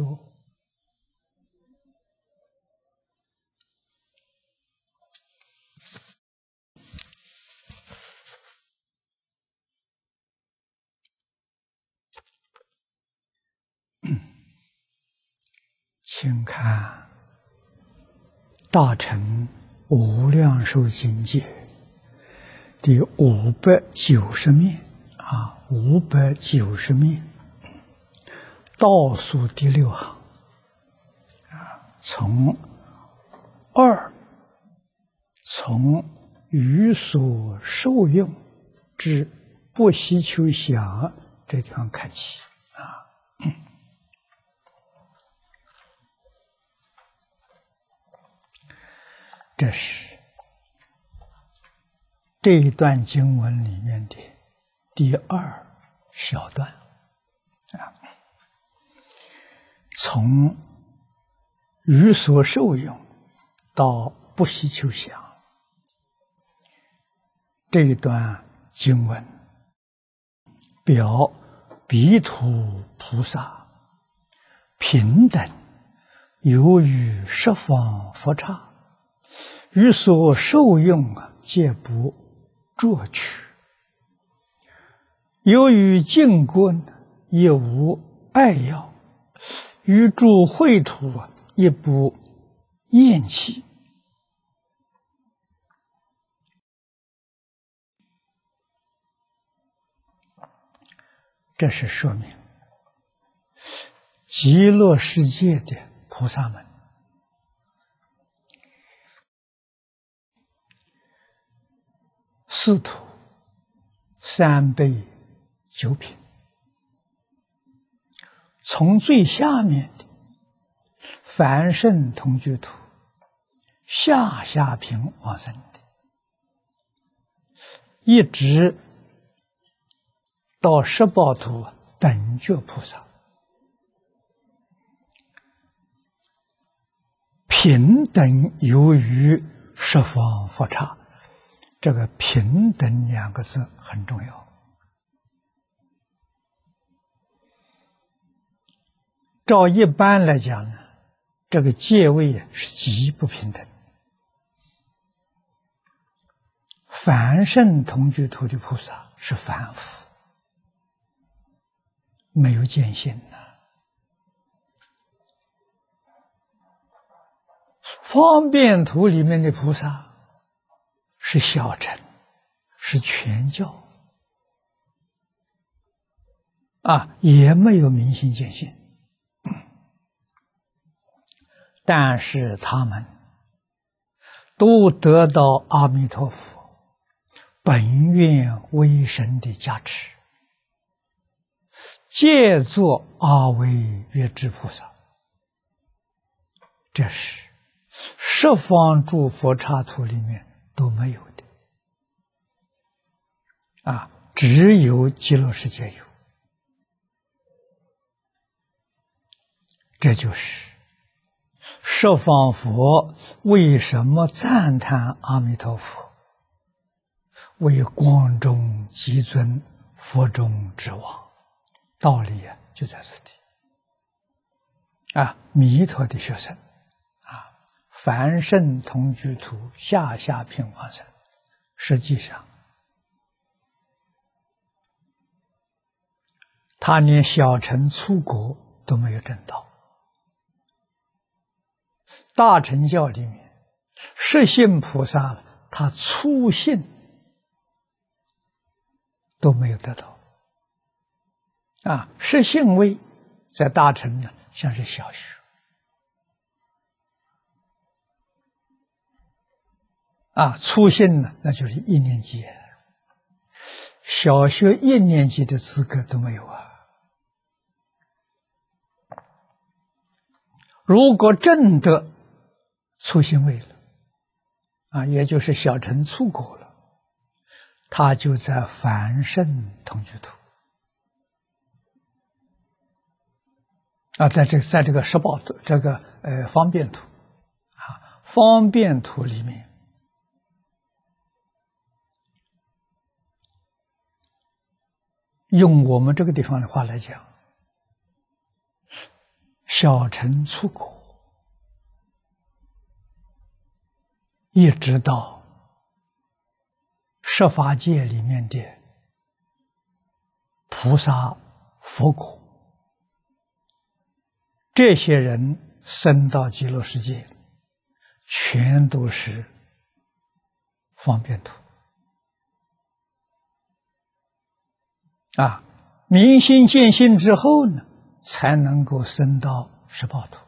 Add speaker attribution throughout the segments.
Speaker 1: 请坐。请看《大乘无量寿经解》第五百九十面啊，五百九十面倒数第六行。啊，从二从于所受用之不惜求想这地方看起。这是这一段经文里面的第二小段啊，从于所受用到不惜求想这一段经文，表彼土菩萨平等，由于十方佛刹。于所受用啊，皆不作取；由于净观也无爱要；于诸秽土啊，也不厌弃。这是说明极乐世界的菩萨们。四土三辈九品，从最下面的凡圣同居土下下品往生的，一直到十报土等觉菩萨，平等由于十方佛刹。这个“平等”两个字很重要。照一般来讲呢，这个界位是极不平等。凡圣同居土的菩萨是凡夫，没有见性呐。方便图里面的菩萨。是小乘，是全教，啊，也没有明心见性，但是他们都得到阿弥陀佛本愿威神的加持，借作阿惟越智菩萨，这是十方诸佛刹土里面。都没有的啊，只有极乐世界有。这就是十方佛为什么赞叹阿弥陀佛为光中极尊、佛中之王？道理啊，就在此地啊，弥陀的学生。啊凡圣同居土下下品往生，实际上他连小乘出国都没有证到。大乘教里面，实性菩萨他初信都没有得到。啊，实性位在大乘呢，像是小学。啊，初信呢，那就是一年级，小学一年级的资格都没有啊。如果真的初信位了，啊，也就是小乘出国了，他就在凡圣同居土，啊，在这在这个十宝图这个呃方便图，啊，方便图里面。用我们这个地方的话来讲，小乘出国，一直到十法界里面的菩萨、佛果，这些人生到极乐世界，全都是方便土。啊，明心见性之后呢，才能够升到十报土。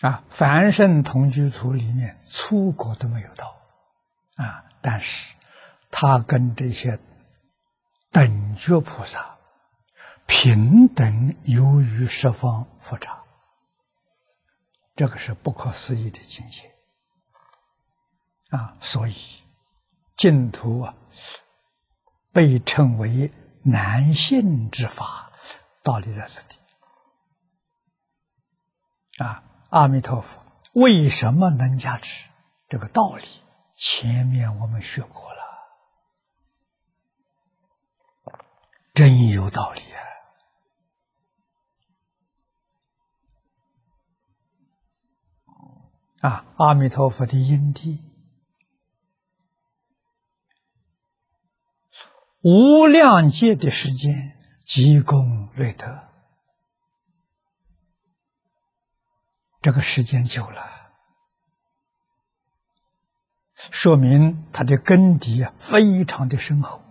Speaker 1: 啊，凡圣同居土里面，出国都没有到，啊，但是他跟这些等觉菩萨平等由于十方佛刹，这个是不可思议的境界。啊，所以净土啊。被称为男性之法，道理在此地。啊，阿弥陀佛，为什么能加持？这个道理前面我们学过了，真有道理啊！啊，阿弥陀佛的因地。无量劫的时间积功累德，这个时间久了，说明他的根底啊非常的深厚。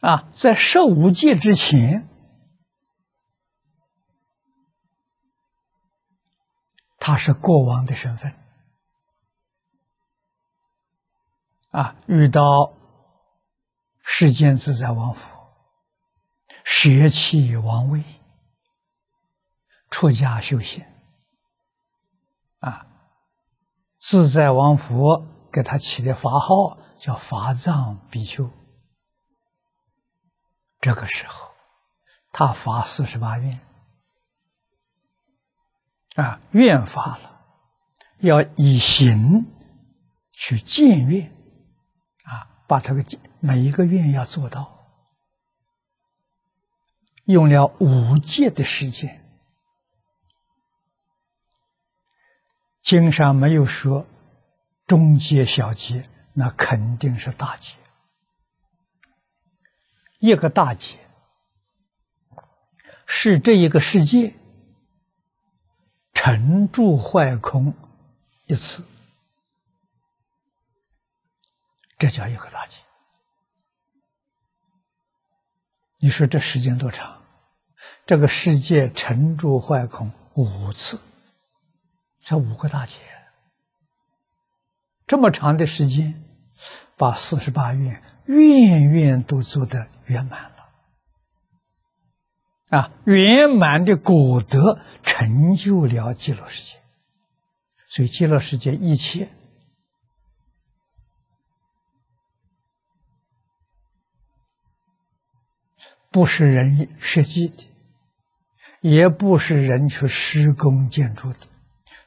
Speaker 1: 啊，在十五界之前，他是国王的身份，啊，遇到。世间自在王佛，舍弃王位，出家修行。啊，自在王佛给他起的法号叫法藏比丘。这个时候，他发四十八愿，啊，愿发了，要以行去建愿。啊把这个每一个愿要做到，用了五戒的时间。经上没有说中戒、小戒，那肯定是大戒。一个大戒是这一个世界沉住坏空一次。这叫一个大劫。你说这时间多长？这个世界沉住坏空五次，这五个大劫，这么长的时间，把四十八愿愿愿都做得圆满了，啊，圆满的果德成就了极乐世界，所以极乐世界一切。不是人设计的，也不是人去施工建筑的，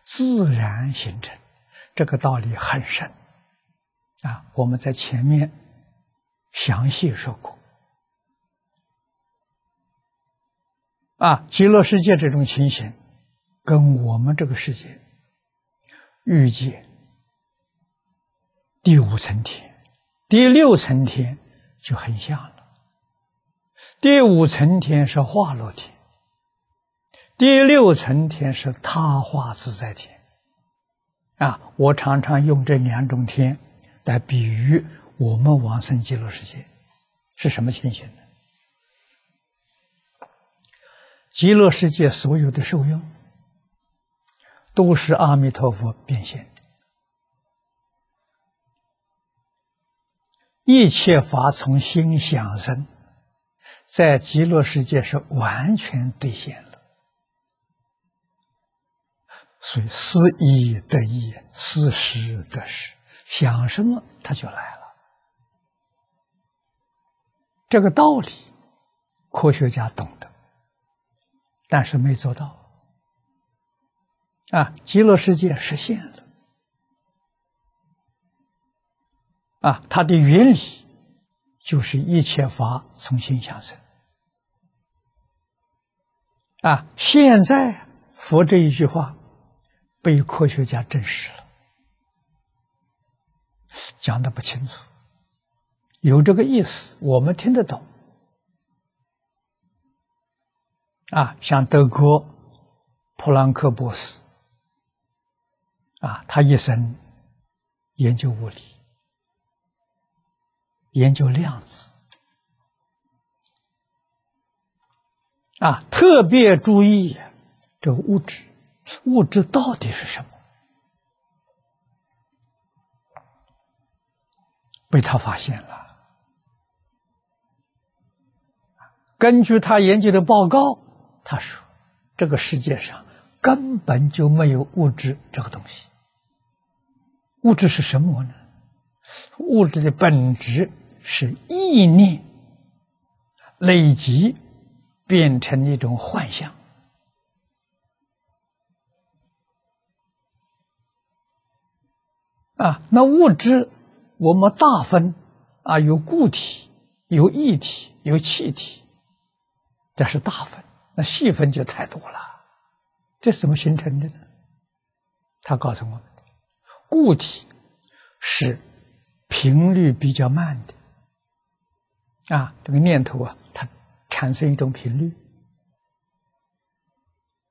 Speaker 1: 自然形成。这个道理很深啊！我们在前面详细说过啊，极乐世界这种情形，跟我们这个世界遇见第五层天、第六层天就很像了。第五层天是化乐天，第六层天是他化自在天。啊，我常常用这两种天来比喻我们往生极乐世界是什么情形呢？极乐世界所有的受用都是阿弥陀佛变现的，一切法从心想生。在极乐世界是完全兑现所以思一得意，思时得时，想什么他就来了。这个道理，科学家懂得，但是没做到。啊，极乐世界实现了，啊，它的原理就是一切法从心想生。啊，现在佛这一句话被科学家证实了，讲的不清楚，有这个意思，我们听得懂。啊，像德国普朗克博士，啊，他一生研究物理。研究量子。啊，特别注意这个物质，物质到底是什么？被他发现了。根据他研究的报告，他说：“这个世界上根本就没有物质这个东西。物质是什么呢？物质的本质。”是意念累积变成一种幻象啊！那物质我们大分啊，有固体、有液体、有气体，这是大分。那细分就太多了。这怎么形成的呢？他告诉我们，固体是频率比较慢的。啊，这个念头啊，它产生一种频率，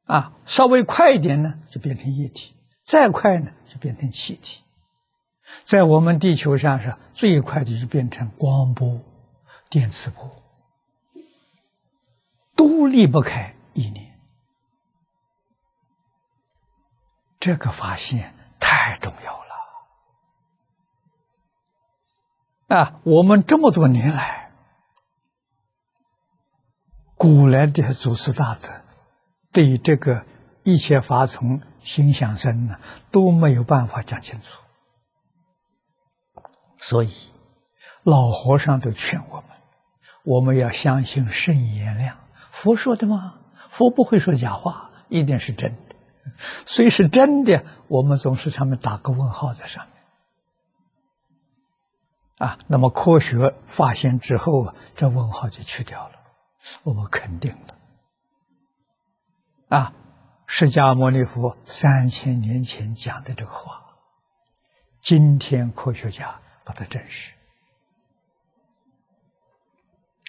Speaker 1: 啊，稍微快一点呢，就变成液体；再快呢，就变成气体。在我们地球上是最快的，就变成光波、电磁波，都离不开意念。这个发现太重要了啊！我们这么多年来。古来的祖师大德，对这个一切法从心想生呢，都没有办法讲清楚。所以，老和尚都劝我们：我们要相信圣言量，佛说的吗？佛不会说假话，一定是真的。虽是真的，我们总是上面打个问号在上面。啊，那么科学发现之后啊，这问号就去掉了。我们肯定了啊！释迦牟尼佛三千年前讲的这个话，今天科学家把它证实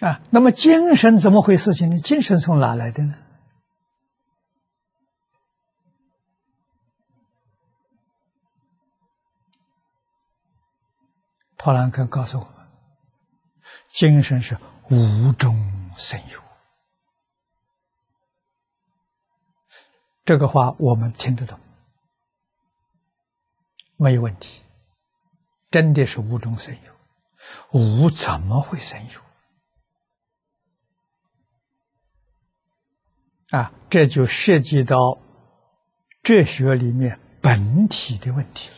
Speaker 1: 啊。那么精神怎么回事情呢？精神从哪来的呢？普兰克告诉我们，精神是无中。生有，这个话我们听得懂，没有问题。真的是无中生有，无怎么会生有？啊，这就涉及到哲学里面本体的问题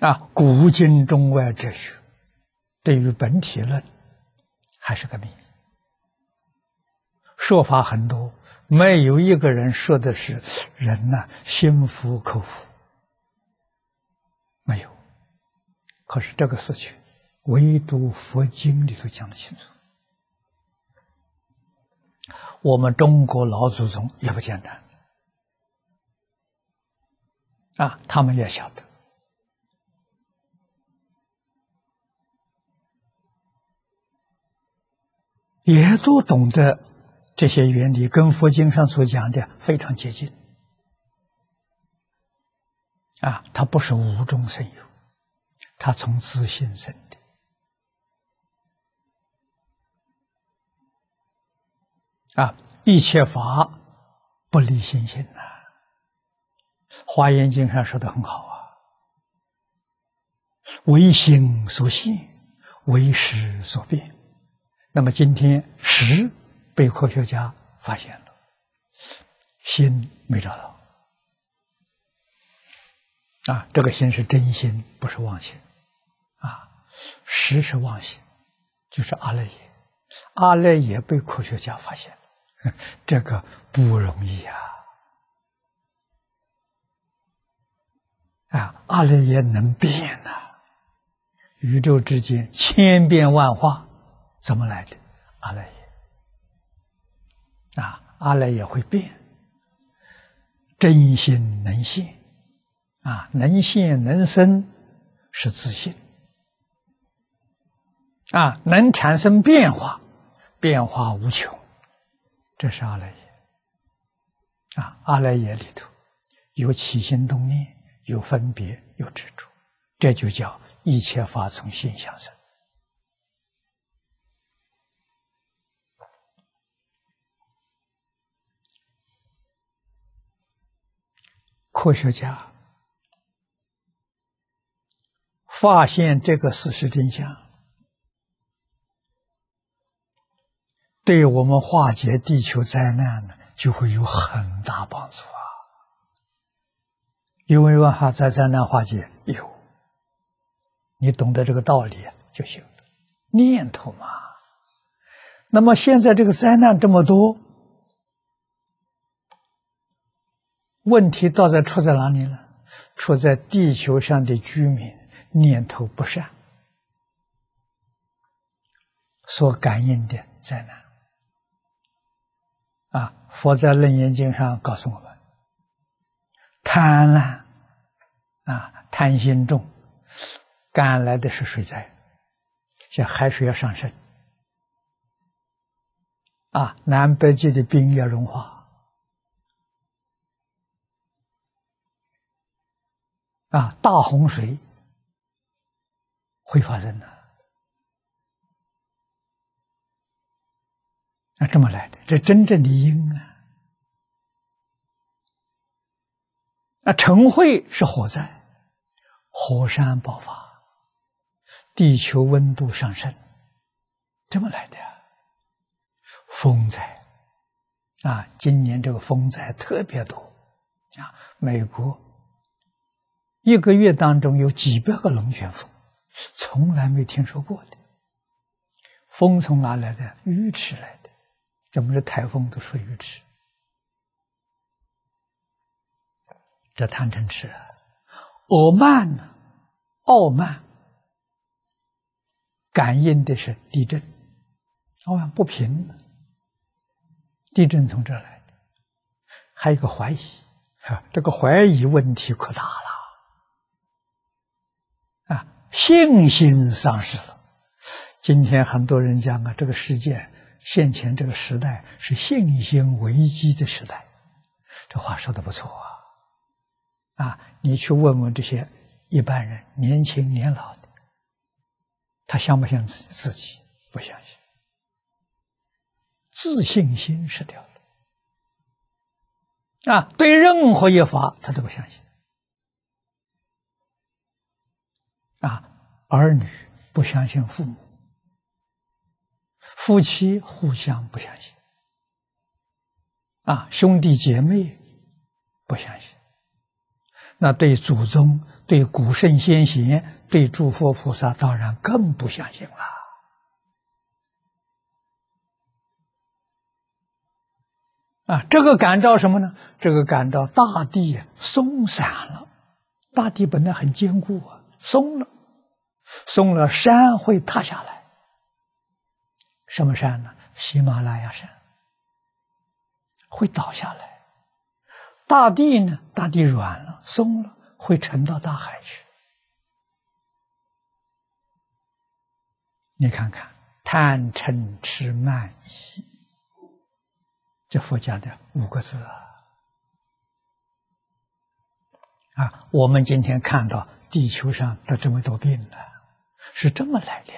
Speaker 1: 了。啊，古今中外哲学对于本体论还是个谜，说法很多，没有一个人说的是人呐心服口服，没有。可是这个事情，唯独佛经里头讲的清楚。我们中国老祖宗也不简单，啊，他们也晓得。也都懂得这些原理，跟佛经上所讲的非常接近。啊，它不是无中生有，它从自信生的。啊，一切法不离心性呐，《华严经》上说的很好啊，唯心所现，唯识所变。那么今天识被科学家发现了，心没找到啊，这个心是真心，不是妄心啊，实是妄心，就是阿赖耶，阿赖耶被科学家发现了，这个不容易啊啊，阿赖耶能变呐！宇宙之间千变万化，怎么来的？阿赖耶，阿赖耶会变，真心能现啊，能现能生是自信啊，能产生变化，变化无穷，这是阿赖耶啊，阿赖耶里头有起心动念，有分别，有执着，这就叫。一切法从心想生。科学家发现这个事实真相，对我们化解地球灾难呢，就会有很大帮助啊！因为万哈在灾难化解有。你懂得这个道理就行了，念头嘛。那么现在这个灾难这么多，问题到底出在哪里呢？出在地球上的居民念头不善，所感应的灾难。啊，佛在《楞严经》上告诉我们：贪婪啊，贪心重。赶来的是水灾，像海水要上升，啊，南北极的冰要融化，啊，大洪水会发生的，啊，这么来的，这真正的因啊，啊，晨会是火灾，火山爆发。地球温度上升，这么来的？风灾啊，今年这个风灾特别多啊！美国一个月当中有几百个龙卷风，从来没听说过的。风从哪来的？鱼池来的。怎么这台风都说鱼池？这贪嗔痴，傲慢呢？傲慢。感应的是地震，傲慢，不平，地震从这来的，还有一个怀疑，啊，这个怀疑问题可大了，信心丧失了。今天很多人讲啊，这个世界现前这个时代是信心危机的时代，这话说的不错啊，啊，你去问问这些一般人，年轻年老的。他相不相信自己？不相信，自信心失掉了啊！对任何一法，他都不相信啊！儿女不相信父母，夫妻互相不相信啊！兄弟姐妹不相信，那对祖宗、对古圣先贤。对诸佛菩萨当然更不相信了啊！这个感召什么呢？这个感召大地松散了，大地本来很坚固啊，松了，松了，山会塌下来。什么山呢？喜马拉雅山会倒下来。大地呢？大地软了，松了，会沉到大海去。你看看，贪嗔痴慢疑，这佛家的五个字啊！啊，我们今天看到地球上得这么多病了，是这么来的。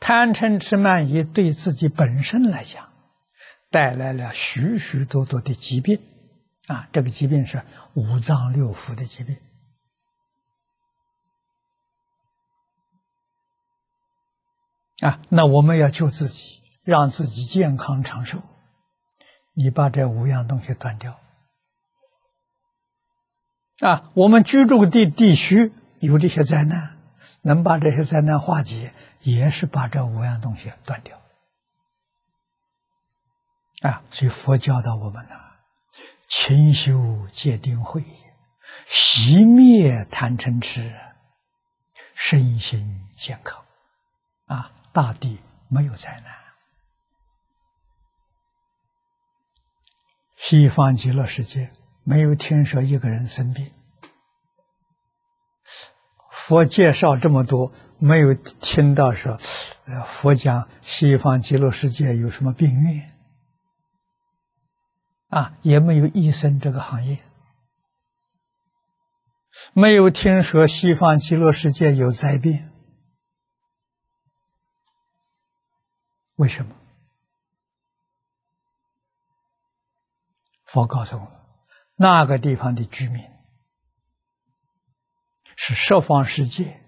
Speaker 1: 贪嗔痴慢疑对自己本身来讲，带来了许许多多的疾病啊！这个疾病是五脏六腑的疾病。啊，那我们要救自己，让自己健康长寿。你把这五样东西断掉。啊，我们居住的地区有这些灾难，能把这些灾难化解，也是把这五样东西断掉。啊，所以佛教导我们呢，勤修戒定慧，熄灭贪嗔痴，身心健康，啊，大地没有灾难。西方极乐世界没有听说一个人生病，佛介绍这么多，没有听到说，呃，佛讲西方极乐世界有什么病院，啊，也没有医生这个行业，没有听说西方极乐世界有灾变，为什么？佛告诉我们，那个地方的居民是十方世界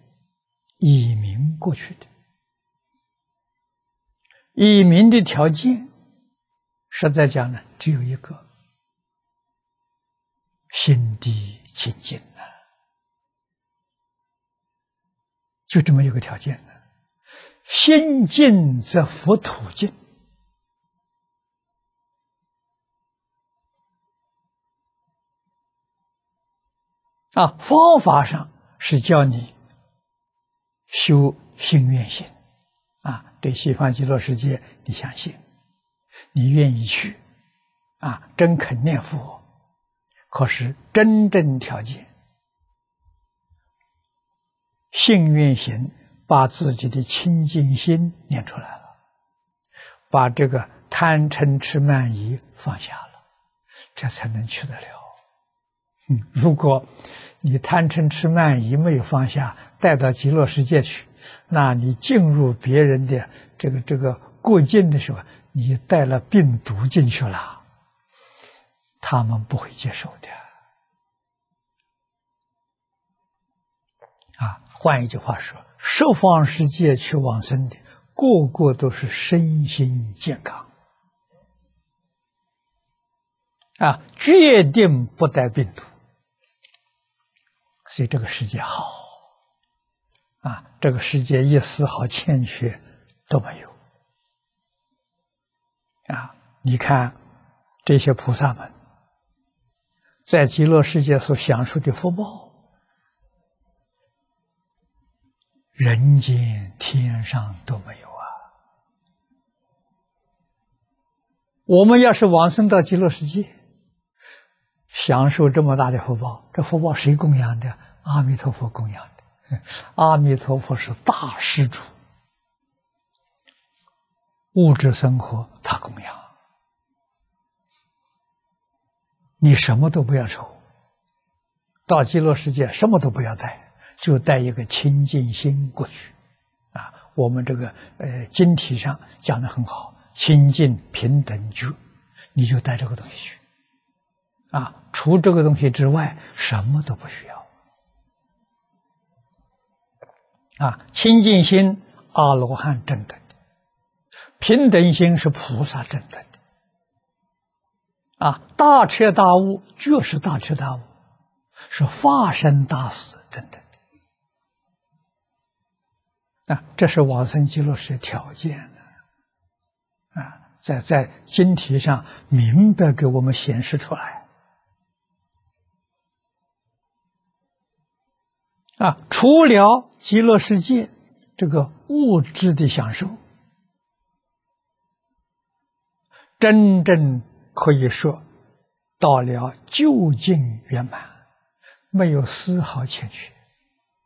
Speaker 1: 以民过去的，以民的条件，实在讲呢，只有一个：心地清净啊，就这么一个条件呢。心净则佛土净。啊，方法上是叫你修心愿心，啊，对西方极乐世界你相信，你愿意去，啊，真肯念佛，可是真正条件，信愿行，把自己的清净心念出来了，把这个贪嗔痴慢疑放下了，这才能去得了。嗯，如果你贪嗔痴慢疑没有放下，带到极乐世界去，那你进入别人的这个这个过境的时候，你带了病毒进去了，他们不会接受的。啊，换一句话说，十方世界去往生的，个个都是身心健康，啊，决定不带病毒。所以这个世界好啊，这个世界一丝毫欠缺都没有啊！你看这些菩萨们在极乐世界所享受的福报，人间天上都没有啊！我们要是往生到极乐世界，享受这么大的福报，这福报谁供养的？阿弥陀佛供养的，阿弥陀佛是大施主，物质生活他供养，你什么都不要愁，到极乐世界什么都不要带，就带一个清净心过去，啊，我们这个呃经题上讲的很好，清净平等觉，你就带这个东西去，啊，除这个东西之外，什么都不需要。啊，清净心阿罗汉正等的，平等心是菩萨正等的。啊，大彻大悟就是大彻大悟，是化身大士等等的。啊，这是往生极乐世界条件的。啊，在在经题上明白给我们显示出来。啊，除了极乐世界这个物质的享受，真正可以说到了究竟圆满，没有丝毫欠缺。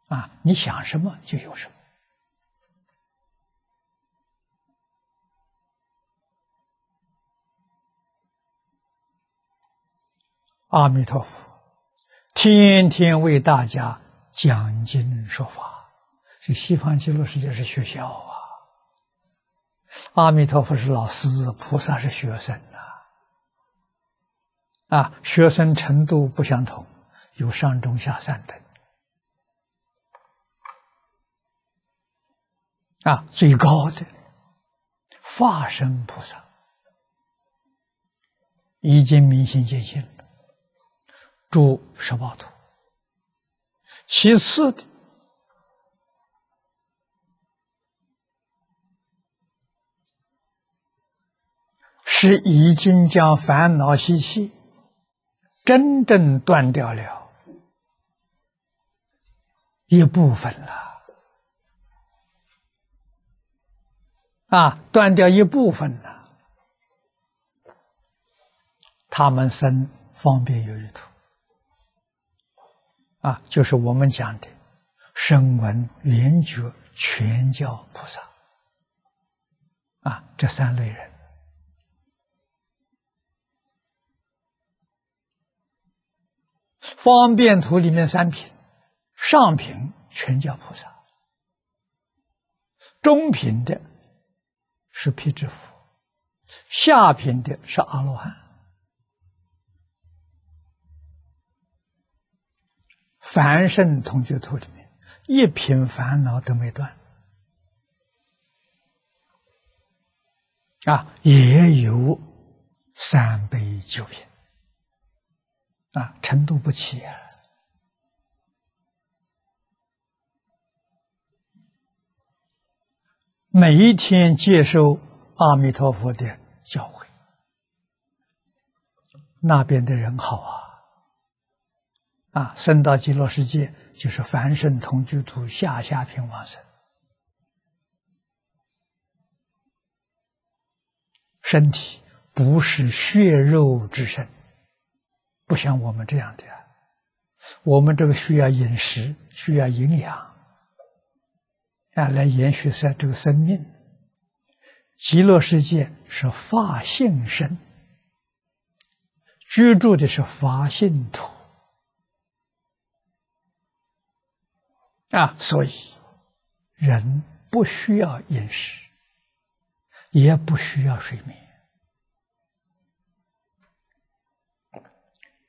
Speaker 1: 啊，你想什么就有什么。阿弥陀佛，天天为大家。讲经说法，这西方极乐世界是学校啊。阿弥陀佛是老师，菩萨是学生呐。啊，学生程度不相同，有上中下三等。啊，最高的化身菩萨已经明心见性了，诸十八图。其次的是已经将烦恼习气真正断掉了，一部分了，啊，断掉一部分了，他们生方便有余土，啊，就是我们讲的声闻缘觉全教菩萨，啊，这三类人。方便图里面三品，上品全教菩萨，中品的是辟支佛，下品的是阿罗汉。凡圣同居图里面，一品烦恼都没断，啊，也有三杯九品。啊，程度不齐啊！每一天接受阿弥陀佛的教诲，那边的人好啊！啊，生到极乐世界就是凡圣同居土下下品往生，身体不是血肉之身。不像我们这样的，我们这个需要饮食，需要营养，啊，来延续生这个生命。极乐世界是法性身，居住的是法性土，啊，所以人不需要饮食，也不需要睡眠。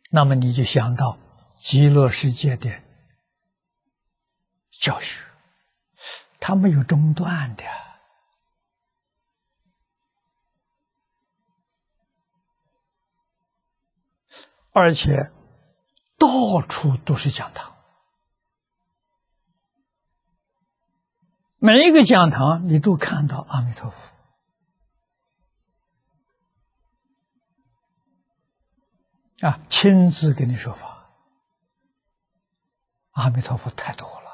Speaker 1: 那么你就想到极乐世界的教学，它没有中断的，而且到处都是讲堂，每一个讲堂你都看到阿弥陀佛。啊，亲自给你说法，阿弥陀佛太多了，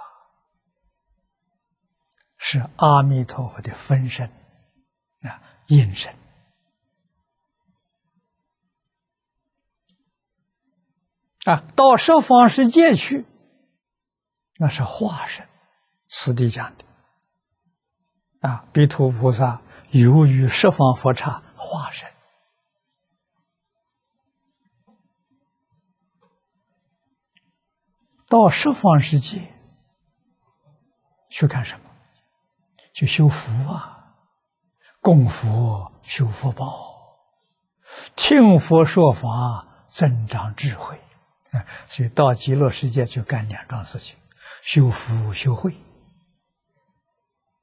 Speaker 1: 是阿弥陀佛的分身啊，应身。啊，到十方世界去，那是化身，此地讲的。啊，比图菩萨由于十方佛刹化身。到十方世界去干什么？去修福啊，供佛修福报，听佛说法增长智慧。所以到极乐世界就干两桩事情：修福修慧。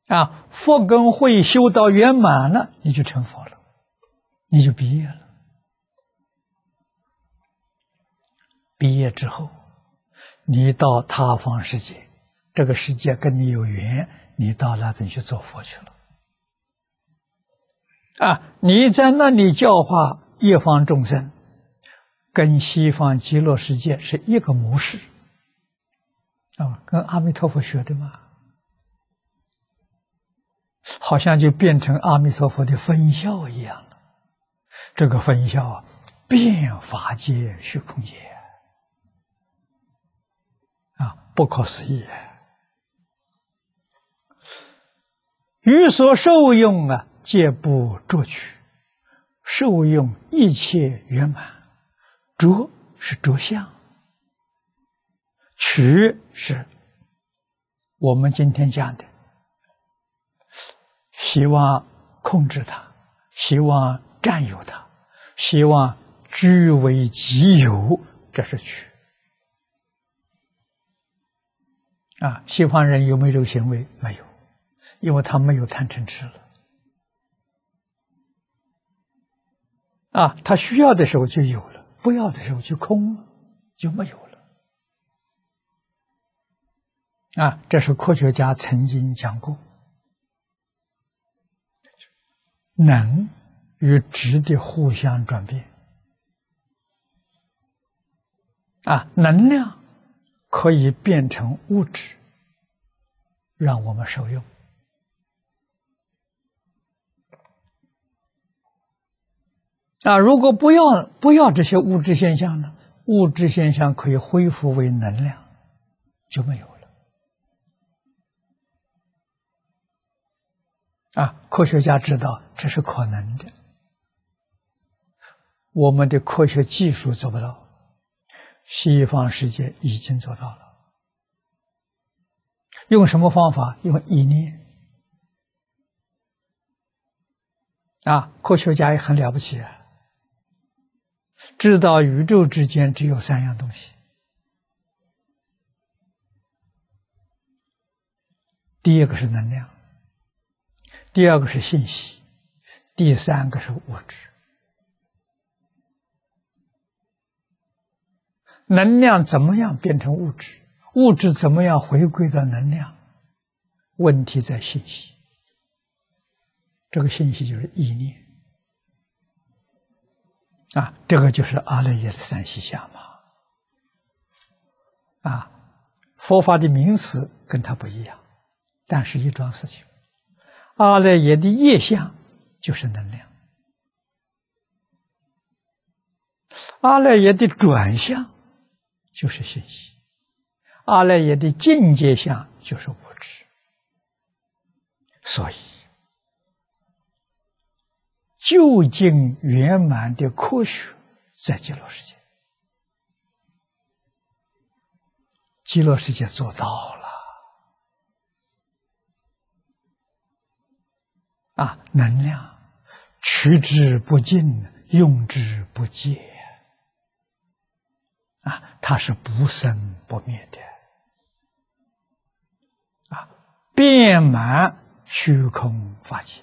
Speaker 1: 啊，佛跟慧修到圆满了，你就成佛了，你就毕业了。毕业之后。你到他方世界，这个世界跟你有缘，你到那边去做佛去了。啊，你在那里教化一方众生，跟西方极乐世界是一个模式，啊，跟阿弥陀佛学的嘛，好像就变成阿弥陀佛的分校一样了。这个分校啊，变法界虚空界。啊不可思议，于所受用啊，皆不着取，受用一切圆满。着是着相，取是我们今天讲的，希望控制它，希望占有它，希望据为己有，这是取。啊，西方人有没有这个行为？没有，因为他没有贪嗔痴了。啊，他需要的时候就有了，不要的时候就空了，就没有了。啊，这是科学家曾经讲过，能与质的互相转变。啊，能量。可以变成物质，让我们受用。啊，如果不要不要这些物质现象呢？物质现象可以恢复为能量，就没有了。啊，科学家知道这是可能的，我们的科学技术做不到，西方世界已经做到了。用什么方法？用意念。啊，科学家也很了不起啊。知道宇宙之间只有三样东西：第一个是能量，第二个是信息，第三个是物质。能量怎么样变成物质？物质怎么样回归到能量？问题在信息，这个信息就是意念。啊，这个就是阿赖耶的三细相嘛。啊，佛法的名词跟它不一样，但是一桩事情，阿赖耶的业相就是能量，阿赖耶的转向就是信息，阿赖耶的境界相就是物质，所以。究竟圆满的科学在极乐世界，极乐世界做到了。啊！能量取之不尽，用之不竭啊！它是不生不灭的啊！遍满虚空法界。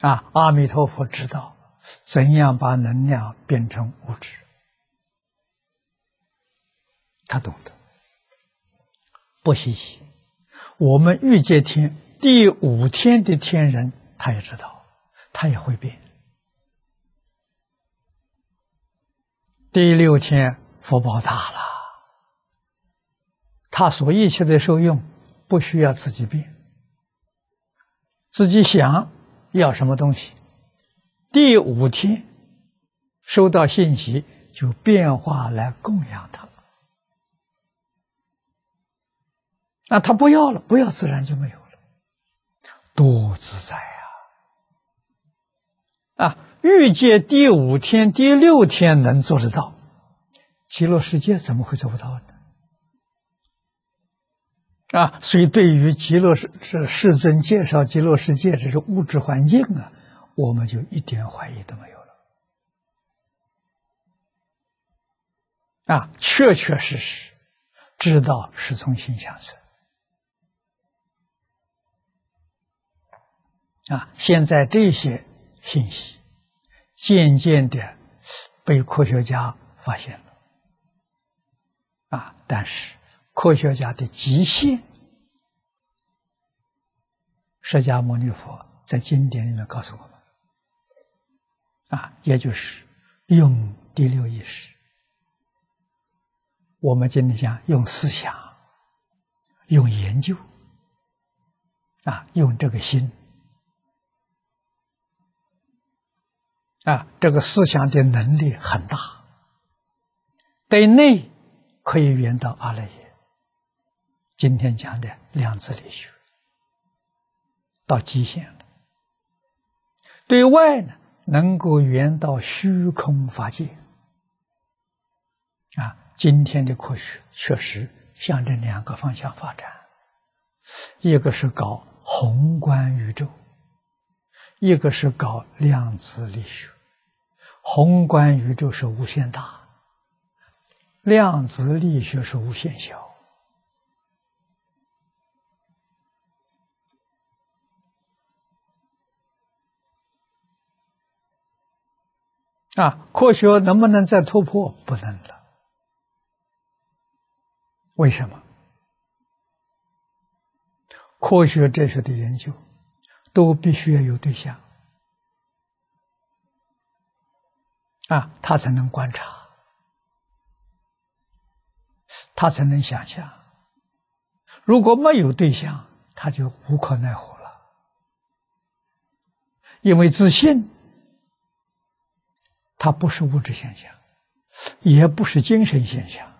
Speaker 1: 啊，阿弥陀佛知道怎样把能量变成物质，他懂得，不稀奇。我们欲界天第五天的天人，他也知道，他也会变。第六天福报大了，他所一切的受用，不需要自己变，自己想。要什么东西？第五天收到信息，就变化来供养他。那他不要了，不要自然就没有了，多自在呀！啊，欲界第五天、第六天能做得到，极乐世界怎么会做不到呢？啊，所以对于极乐世世尊介绍极乐世界这是物质环境啊，我们就一点怀疑都没有了。啊，确确实实知道是从心想生。啊，现在这些信息渐渐的被科学家发现了。啊，但是。科学家的极限，释迦牟尼佛在经典里面告诉我们，啊，也就是用第六意识。我们今天讲用思想，用研究，啊，用这个心，啊，这个思想的能力很大，对内可以圆到阿赖耶。今天讲的量子力学。到极限了，对外呢能够圆到虚空法界。啊。今天的科学确实向这两个方向发展，一个是搞宏观宇宙，一个是搞量子力学。宏观宇宙是无限大，量子力学是无限小。啊，科学能不能再突破？不能了。为什么？科学哲学的研究都必须要有对象。啊他才能观察。他才能想象。如果没有对象他就无可奈何了。因为自信它不是物质现象也不是精神现象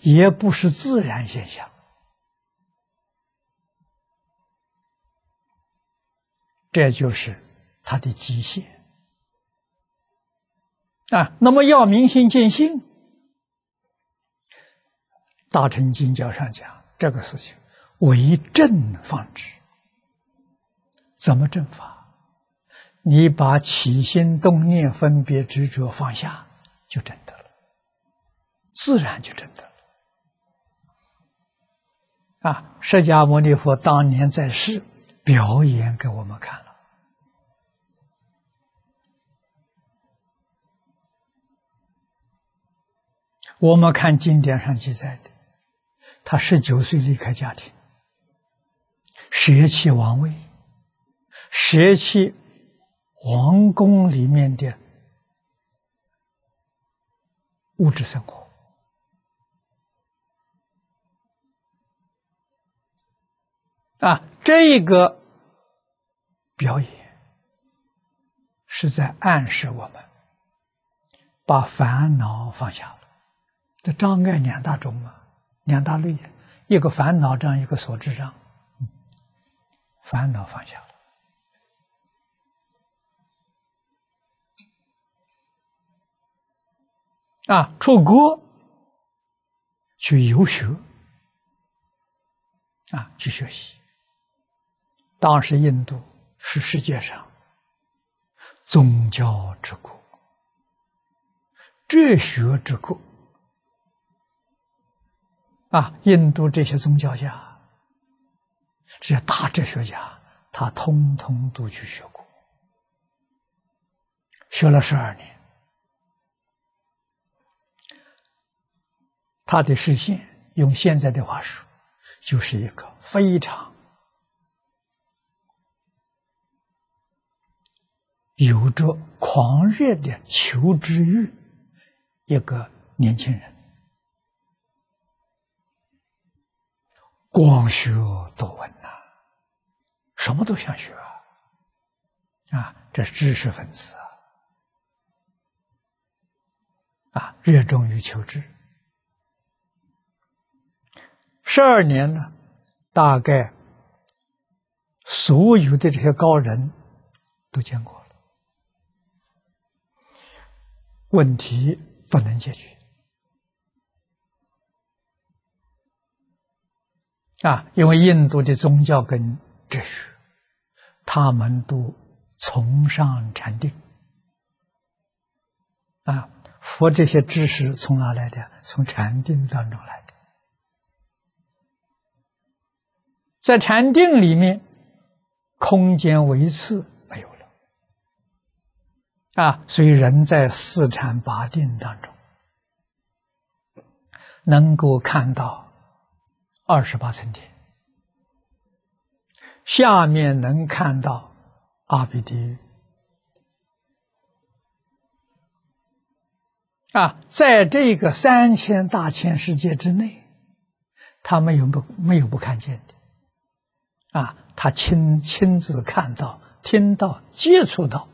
Speaker 1: 也不是自然现象。这就是他的极限啊。那么要明心见性，《大乘经教》上讲这个事情。为正放之，怎么正法？你把起心动念、分别执着放下，就真的了，自然就真的了。啊！释迦牟尼佛当年在世表演给我们看我们看经典上记载的，他十九岁离开家庭。舍弃王位，舍弃皇宫里面的物质生活啊，这个表演是在暗示我们把烦恼放下。这障碍两大种嘛，两大类，一个烦恼障，一个所知障。烦恼放下了啊！出国去游学啊，去学习。当时印度是世界上宗教之国、哲学之国啊！印度这些宗教家。这些大哲学家，他通通都去学过，学了十二年。他的视线，用现在的话说，就是一个非常有着狂热的求知欲一个年轻人。光学多闻呐，什么都想学啊！啊，这是知识分子啊！啊，热衷于求知。十二年呢，大概所有的这些高人都见过了，问题不能解决。啊，因为印度的宗教跟哲学，他们都崇尚禅定。啊，佛这些知识从哪来的？从禅定当中来的。在禅定里面，空间维次没有了。啊，所以人在四禅八定当中，能够看到。二十八层天，下面能看到阿鼻地狱。啊，在这个三千大千世界之内，他没有不没有不看见的。啊，他亲亲自看到、听到、接触到，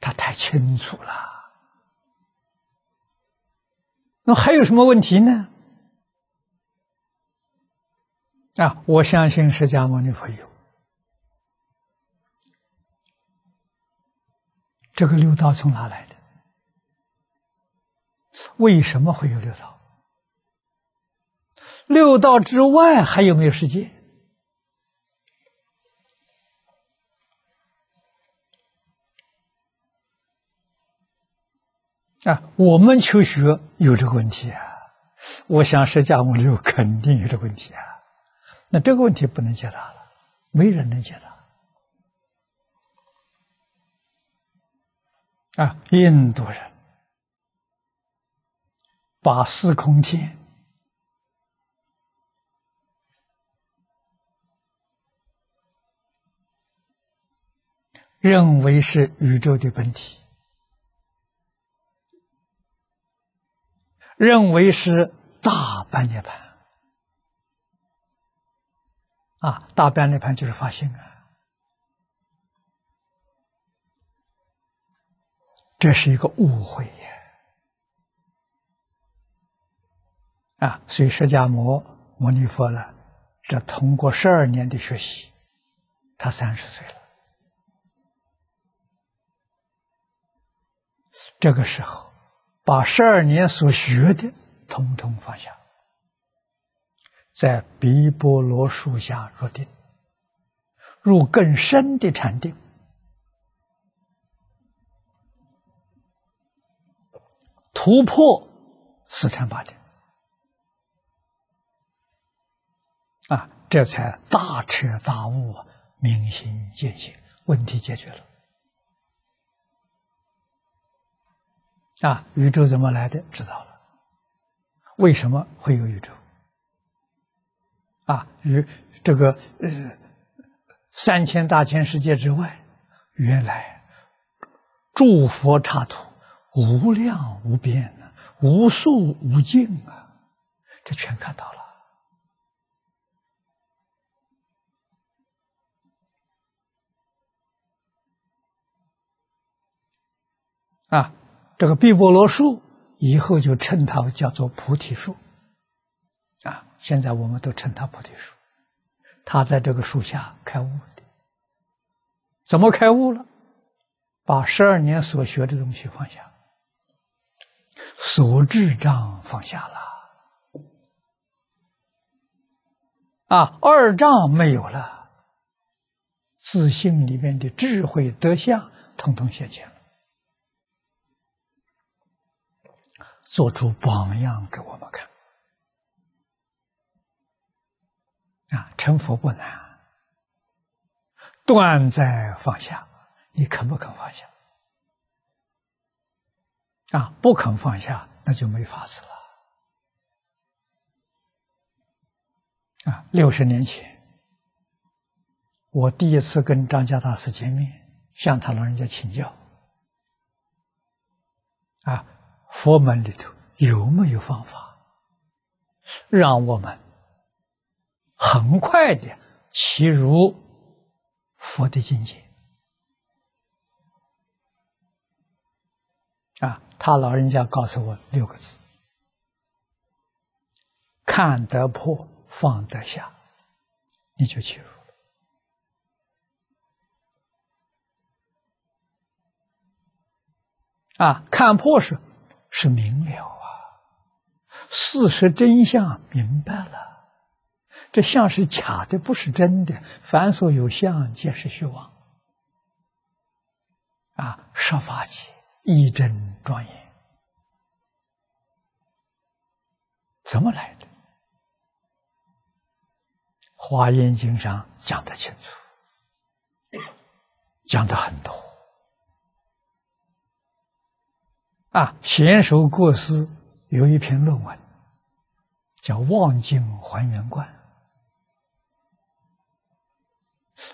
Speaker 1: 他太清楚了。那还有什么问题呢？啊，我相信释迦牟尼佛有这个六道从哪来的？为什么会有六道？六道之外还有没有世界？啊，我们求学有这个问题啊，我想释迦牟尼肯定有这个问题啊。那这个问题不能解答了，没人能解答。啊，印度人把四空天认为是宇宙的本体，认为是大般涅盘。啊，大般涅盘就是发心啊。这是一个误会呀！啊，所以释迦牟牟尼佛呢，这通过十二年的学习，他三十岁了。这个时候，把十二年所学的通通放下，在毗波罗树下入定，入更深的禅定。突破四禅八定啊，这才大彻大悟，明心见性，问题解决了。啊，宇宙怎么来的？知道了。为什么会有宇宙？啊，与这个呃三千大千世界之外，原来诸佛刹土。无量无边呢，无数无尽啊，这全看到了啊！这个碧波罗树以后就称它叫做菩提树啊。现在我们都称它菩提树，它在这个树下开悟的。怎么开悟了？把十二年所学的东西放下。所智障放下了，啊，二障没有了，自信里面的智慧德相统统现前做出榜样给我们看。啊，成佛不难，断在放下，你肯不肯放下？啊，不肯放下，那就没法子了。啊，六十年前，我第一次跟张家大师见面，向他老人家请教。啊，佛门里头有没有方法，让我们很快的起入佛的境界？啊。他老人家告诉我六个字：看得破，放得下，你就进入。啊，看破是是明了啊，事实真相明白了，这相是假的，不是真的。凡所有相，皆是虚妄。啊，设法界。一真庄严，怎么来的？《华严经》上讲的清楚，讲的很多。啊，贤首过师有一篇论文，叫《望境还原观》，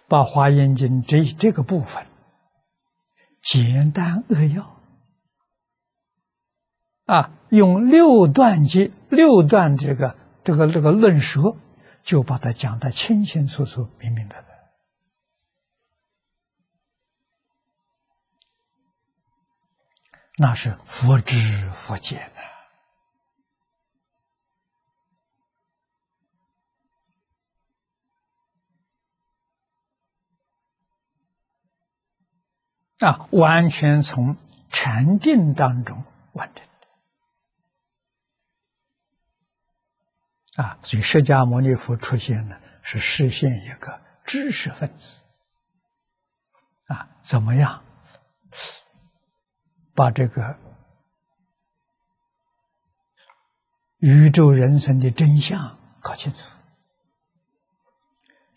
Speaker 1: 把《华严经》这这个部分简单扼要。啊，用六段节、六段这个、这个、这个论说，就把它讲得清清楚楚、明明白白。那是佛知佛见的啊，完全从禅定当中完成。啊，所以释迦牟尼佛出现呢，是实现一个知识分子。啊，怎么样把这个宇宙人生的真相搞清楚？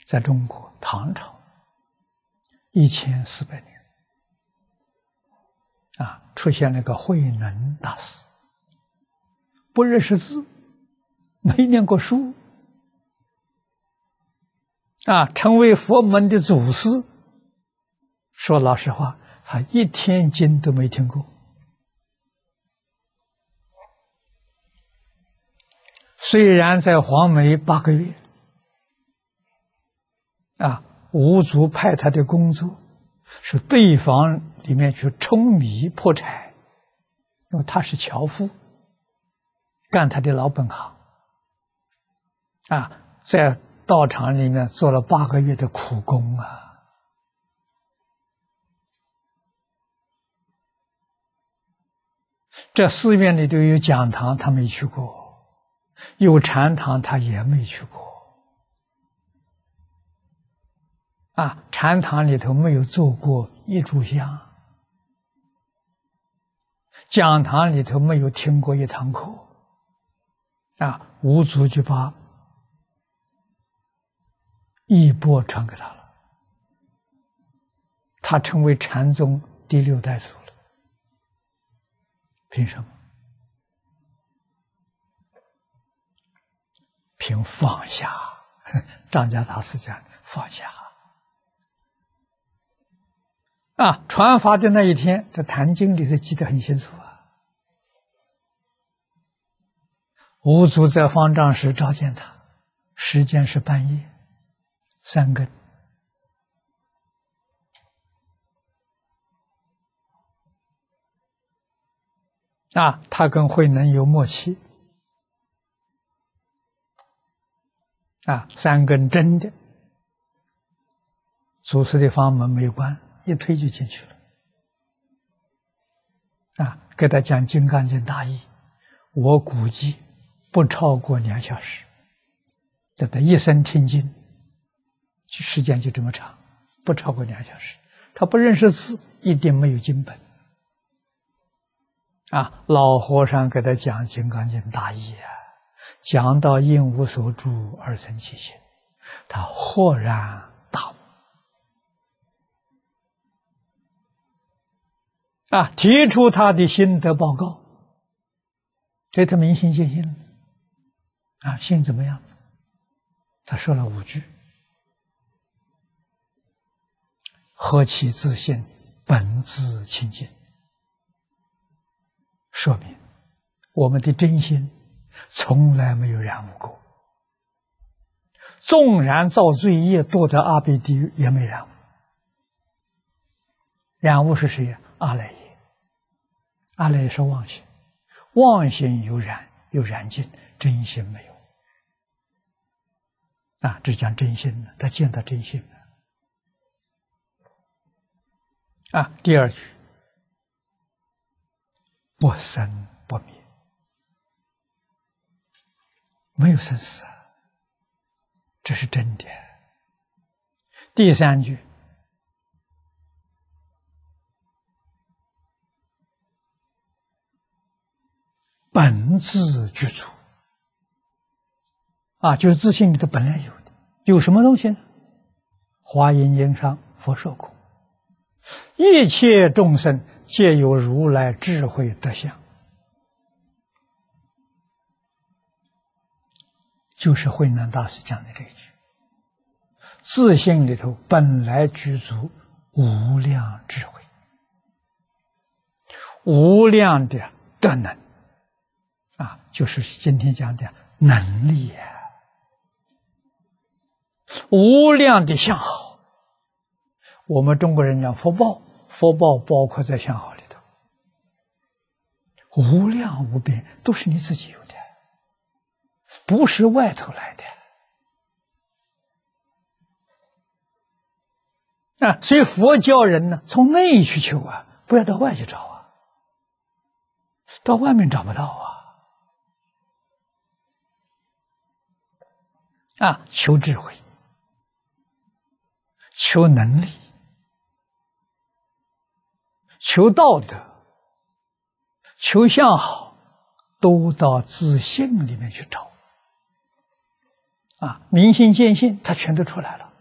Speaker 1: 在中国唐朝一千四百年，啊，出现了个慧能大师，不认识字。没念过书啊，成为佛门的祖师。说老实话，他一天经都没听过虽然在黄梅八个月，啊，五祖派他的工作是对方里面去舂米破柴，因为他是樵夫，干他的老本行，啊，在道场里面做了八个月的苦工啊。这寺院里头有讲堂，他没去过；有禅堂，他也没去过。啊，禅堂里头没有做过一炷香，讲堂里头没有听过一堂课。啊，五祖就把衣钵传给他了，他成为禅宗第六代祖。凭什么？凭放下。张家大师讲放下啊！传法的那一天，这《坛经》里头记得很清楚啊。五祖在方丈室召见他，时间是半夜，三更。啊，他跟慧能有默契。啊，三根真的，祖师的房门没关，一推就进去了。啊，给他讲《金刚经》大意，我估计不超过两小时。这他一生听经，时间就这么长，不超过两小时。他不认识字，一定没有经本。啊，老和尚给他讲《金刚经》大意啊，讲到“应无所住而生其心”，他豁然大悟。啊，提出他的心得报告，给他明心见性。啊，心怎么样？他说了五句：“何其自信，本自清净。”说明我们的真心从来没有染污过，纵然造罪业堕得阿鼻地狱也没染污。染污是谁？阿赖耶。阿赖耶是妄心，妄心有染有染尽，真心没有。啊，这讲真心的，他见到真心了。啊，第二句。不生不灭，没有生死，这是真的。第三句，本自具足，啊，就是自信里头本来有的，有什么东西呢？华严经上佛说过，一切众生。皆有如来智慧德相，就是慧能大师讲的这一句：自信里头本来具足无量智慧，无量的德能啊，就是今天讲的能力呀，无量的相好。我们中国人讲福报。福报包括在相好里头，无量无边，都是你自己有的，不是外头来的。啊，所以佛教人呢，从内去求啊，不要到外去找啊，到外面找不到啊。啊，求智慧，求能力。求道德，求相好，都到自信里面去找。啊，明心见性，它全都出来了。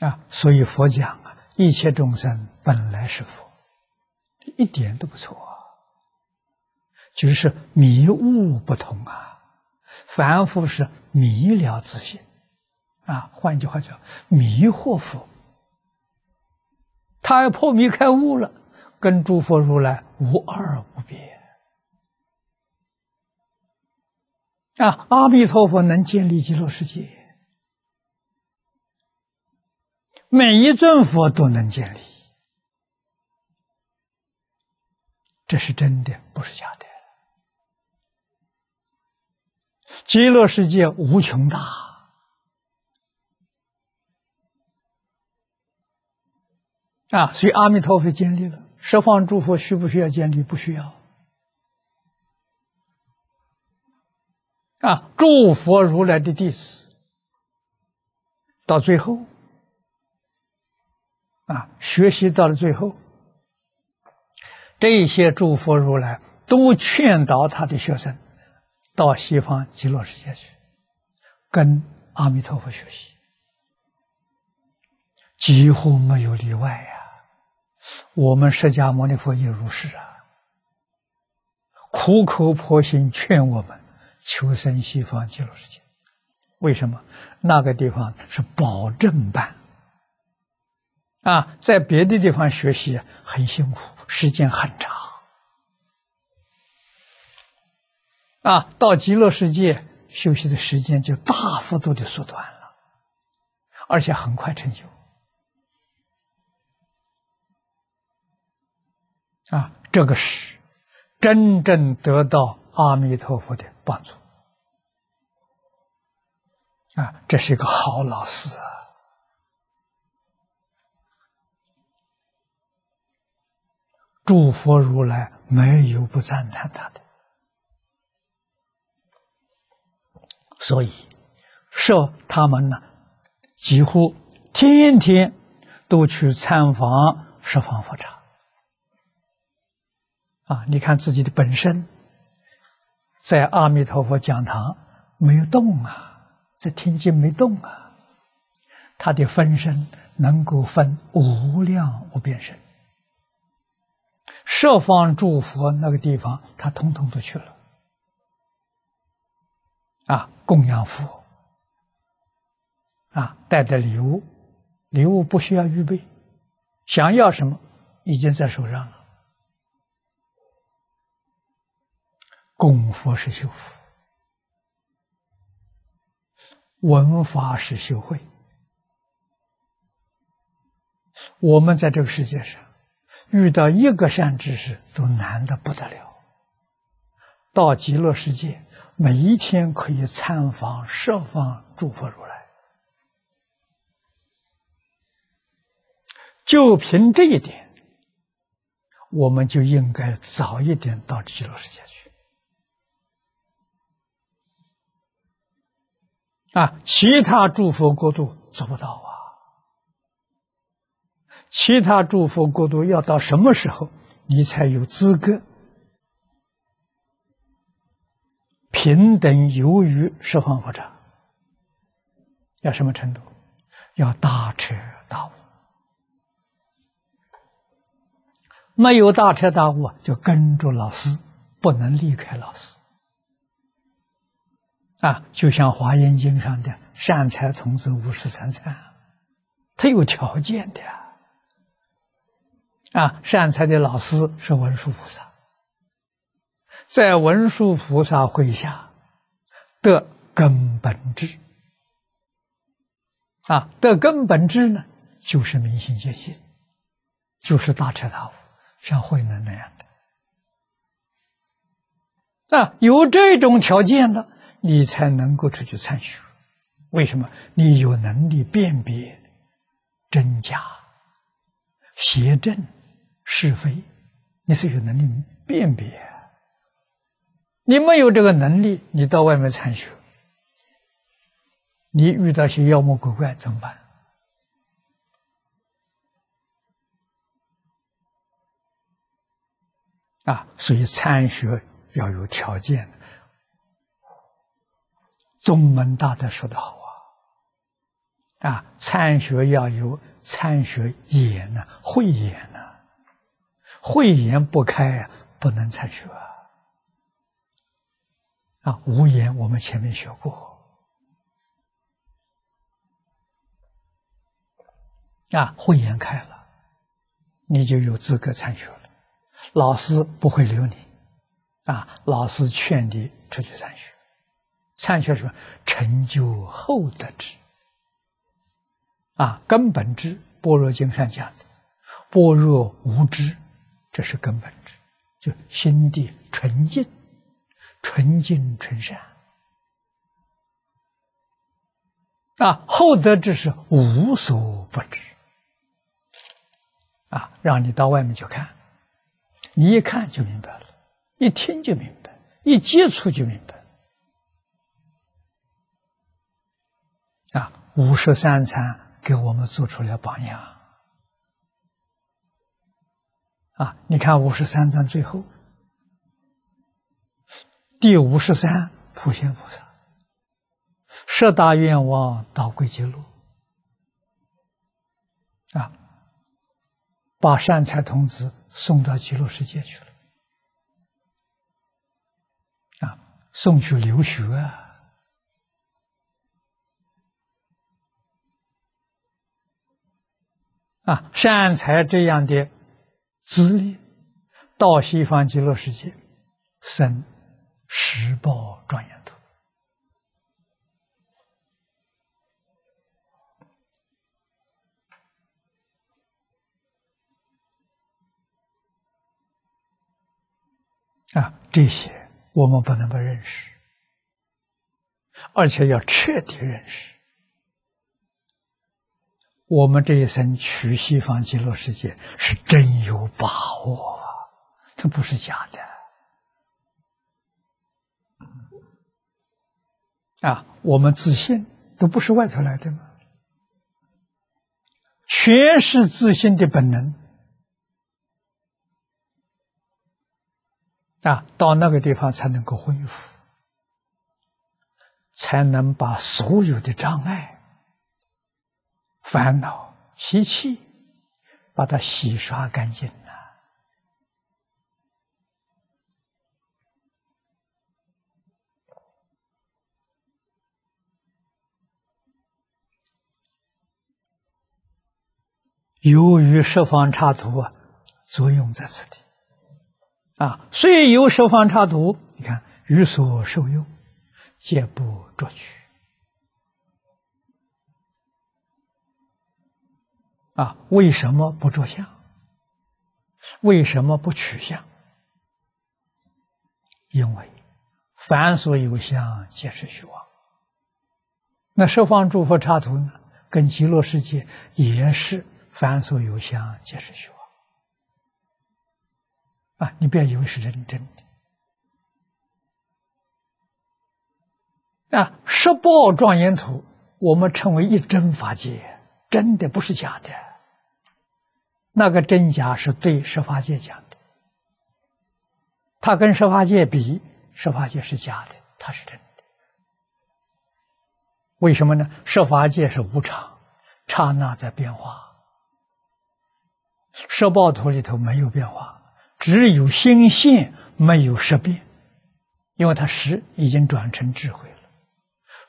Speaker 1: 啊，所以佛讲啊，一切众生本来是佛，一点都不错啊。就是迷悟不同啊，凡夫是迷了自信。啊，换句话叫迷惑佛，他要破迷开悟了，跟诸佛如来无二无别啊！阿弥陀佛能建立极乐世界，每一尊佛都能建立，这是真的，不是假的。极乐世界无穷大啊，所以阿弥陀佛建立了。十方诸佛需不需要建立？不需要。啊，诸佛如来的弟子，到最后，啊，学习到了最后，这些诸佛如来都劝导他的学生。到西方极乐世界去，跟阿弥陀佛学习，几乎没有例外呀。我们释迦牟尼佛也如是啊，苦口婆心劝我们求生西方极乐世界。为什么？那个地方是保证班啊，在别的地方学习很辛苦，时间很长。啊，到极乐世界休息的时间就大幅度的缩短了，而且很快成就。啊，这个是真正得到阿弥陀佛的帮助。啊，这是一个好老师啊！诸佛如来没有不赞叹他的。所以，说他们呢，几乎天天都去参访十方佛刹。啊，你看自己的本身，在阿弥陀佛讲堂没有动啊，在听经没动啊，他的分身能够分无量无边身，十方诸佛那个地方，他通通都去了。啊，供养佛，啊，带的礼物，礼物不需要预备，想要什么，已经在手上了。供佛是修福，闻法是修慧。我们在这个世界上遇到一个善知识都难的不得了，到极乐世界。每一天可以参访十方诸佛如来，就凭这一点，我们就应该早一点到极乐世界去。啊，其他诸佛国度做不到啊！其他诸佛国度要到什么时候，你才有资格？平等由于十方佛刹，要什么程度？要大彻大悟。没有大彻大悟，就跟着老师，不能离开老师。啊，就像《华严经》上的善财童子五十三参，他有条件的。啊，善财的老师是文殊菩萨。在文殊菩萨会下的根本智啊，的根本智呢，就是明心见性，就是大彻大悟，像慧能那样的啊。有这种条件的，你才能够出去参学。为什么？你有能力辨别真假、邪正、是非，你是有能力辨别。你没有这个能力，你到外面参学，你遇到些妖魔鬼怪怎么办？啊，所以参学要有条件的。宗门大德说的好啊，啊，参学要有参学眼呢，慧眼呢，慧眼不开啊，不能参学。啊，无言，我们前面学过。啊，慧眼开了，你就有资格参学了。老师不会留你，啊，老师劝你出去参学，参学什么？成就厚德之，啊，根本之。般若经上讲的，般若无知，这是根本之，就心地纯净、纯净纯善。啊，厚德之是无所不知。啊，让你到外面去看，你一看就明白了，一听就明白，一接触就明白。五十三参给我们做出了榜样。啊，你看五十三章最后，第五十三普贤菩萨，十大愿望到归极乐。啊。把善财童子送到极乐世界去了，啊，送去留学啊，啊，善财这样的资历，到西方极乐世界，生十报庄严土。啊，这些我们不能不认识，而且要彻底认识。我们这一生去西方极乐世界是真有把握，这不是假的。啊，我们自信都不是外头来的吗？全是自信的本能。啊，到那个地方才能够恢复，才能把所有的障碍、烦恼、习气，把它洗刷干净了。由于十方刹土啊，作用在此地。啊，虽有十方刹土，你看于所受用，皆不着取。啊，为什么不着相？为什么不取相？因为凡所有相，皆是虚妄。那十方诸佛刹土呢？跟极乐世界也是凡所有相，皆是虚妄。啊，你不要以为是认真的啊！十报庄严图，我们称为一真法界，真的不是假的。那个真假是对十法界讲的，他跟十法界比，十法界是假的，他是真的。为什么呢？十法界是无常，刹那在变化，十报图里头没有变化。只有心性，没有识变，因为他识已经转成智慧了，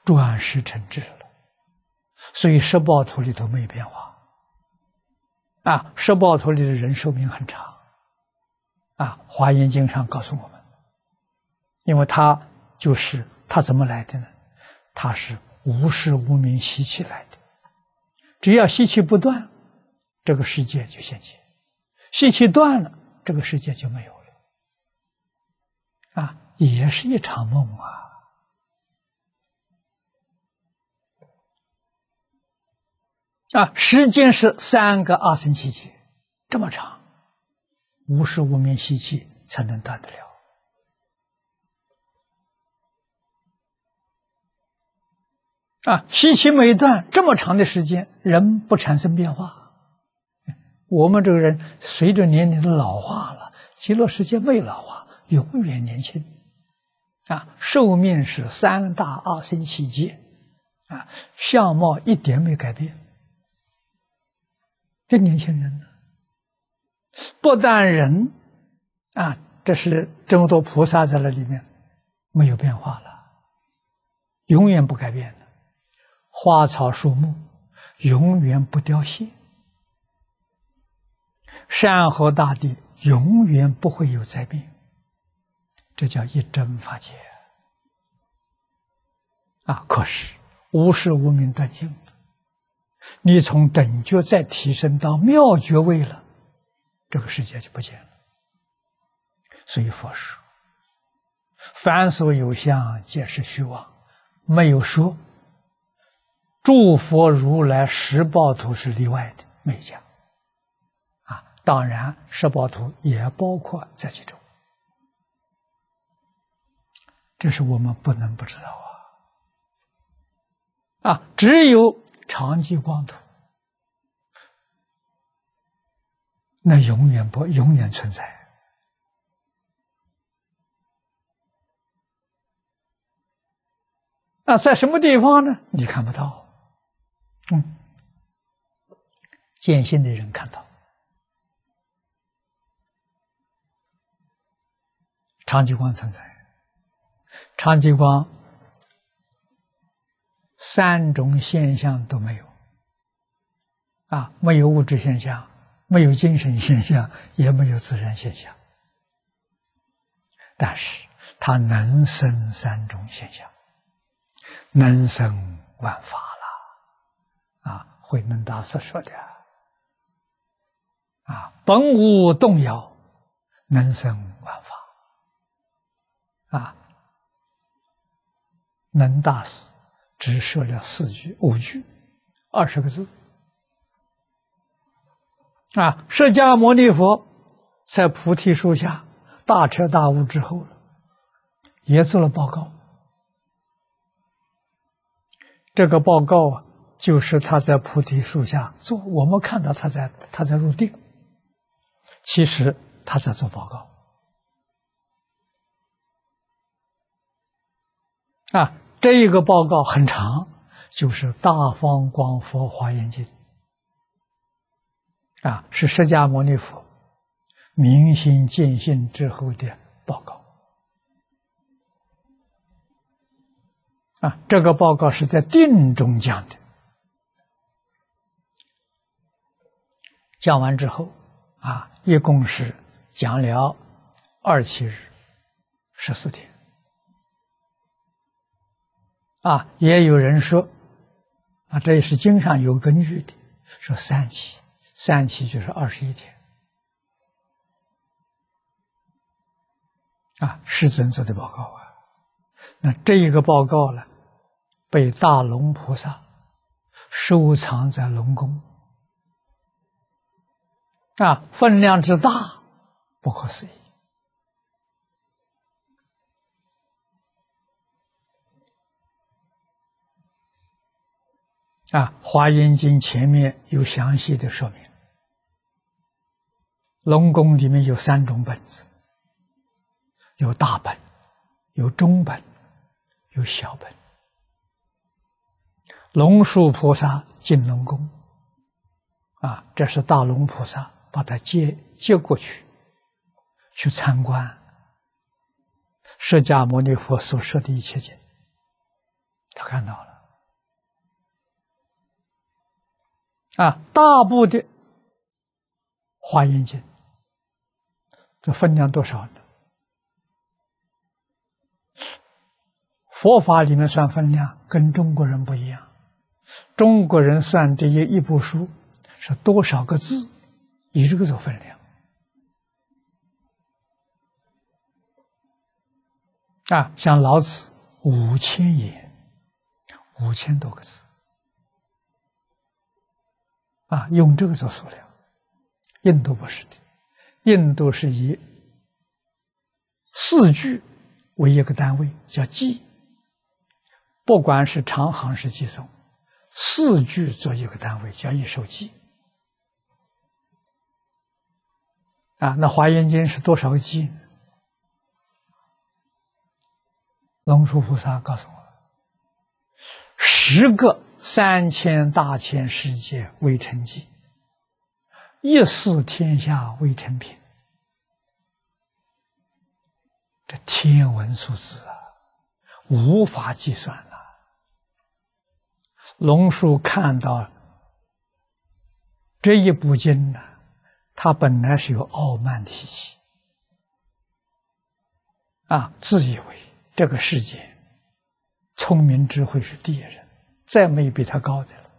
Speaker 1: 转识成智了，所以十报图里头没有变化。啊，十报图里的人寿命很长，啊，《华严经》上告诉我们，因为他就是他怎么来的呢？他是无始无明习气来的，只要习气不断，这个世界就现前；习气断了。这个世界就没有了，啊，也是一场梦啊！啊，时间是三个二生七劫，这么长，无时无明吸气才能断得了。啊，吸气每断，这么长的时间，人不产生变化。我们这个人随着年龄的老化了，极乐世界未老化，永远年轻，啊，寿命是三大二生七劫，啊，相貌一点没改变，这年轻人呢，不但人，啊，这是这么多菩萨在那里面没有变化了，永远不改变的，花草树木永远不凋谢。山河大地永远不会有灾变。这叫一真法界啊！可是无时无明断尽，你从等觉再提升到妙觉位了，这个世界就不见了。所以佛说：“凡所有相，皆是虚妄。”没有说诸佛如来十报图是例外的，没讲。啊，当然十报图也包括在其中。这是我们不能不知道啊！啊，只有长寂光图，那永远不永远存在。那在什么地方呢？你看不到，嗯，见性的人看到，长寂光存在。长极光，三种现象都没有，啊，没有物质现象，没有精神现象，也没有自然现象，但是它能生三种现象，能生万法了，啊，慧能大师说的，啊，本无动摇，能生万法，啊。能大师只说了四句、五句、二十个字。啊，释迦牟尼佛在菩提树下大彻大悟之后了，也做了报告。这个报告啊，就是他在菩提树下做，我们看到他在他在入定，其实他在做报告。啊。这一个报告很长，就是《大方广佛华严经》啊，是释迦牟尼佛明心见性之后的报告啊。这个报告是在定中讲的，讲完之后啊，一共是讲了二七日，十四天。啊，也有人说，啊，这也是经常有根据的，说三期，三期就是二十一天。啊，世尊做的报告啊，那这一个报告呢，被大龙菩萨收藏在龙宫，啊，分量之大，不可思议。啊，《华严经》前面有详细的说明。龙宫里面有三种本子，有大本，有中本，有小本。龙树菩萨进龙宫，啊，这是大龙菩萨把他接接过去，去参观释迦牟尼佛所说的一切经，他看到了。啊，大部的《华严经》这分量多少呢？佛法里面算分量跟中国人不一样，中国人算这一一部书是多少个字，以这个做分量。啊，像老子五千言，五千多个字。啊，用这个做数量，印度不是的，印度是以四句为一个单位，叫计。不管是长行是计诵，四句做一个单位，叫一首计。啊，那《华严经》是多少个计？龙树菩萨告诉我，十个。三千大千世界未成绩，一世天下未成品。这天文数字啊，无法计算了。龙叔看到这一部经呢，他本来是有傲慢的习气，啊，自以为这个世界聪明智慧是第一人，再没有比他高的了。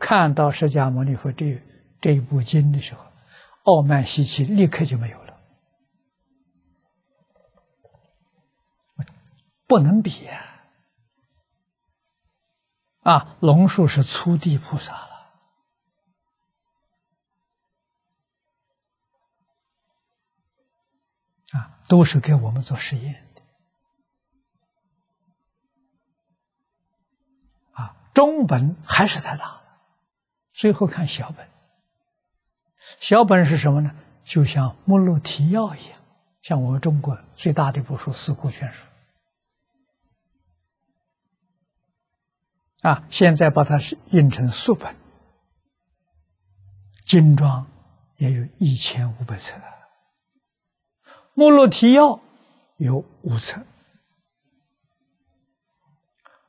Speaker 1: 看到释迦牟尼佛这这一部经的时候，傲慢习气立刻就没有了，不能比呀！啊，龙树是初地菩萨了，啊，都是给我们做实验中本还是太大了，最后看小本。小本是什么呢？就像目录提要一样，像我们中国最大的部书《四库全书》啊，现在把它是印成书本，精装也有一千五百册，目录提要有五册，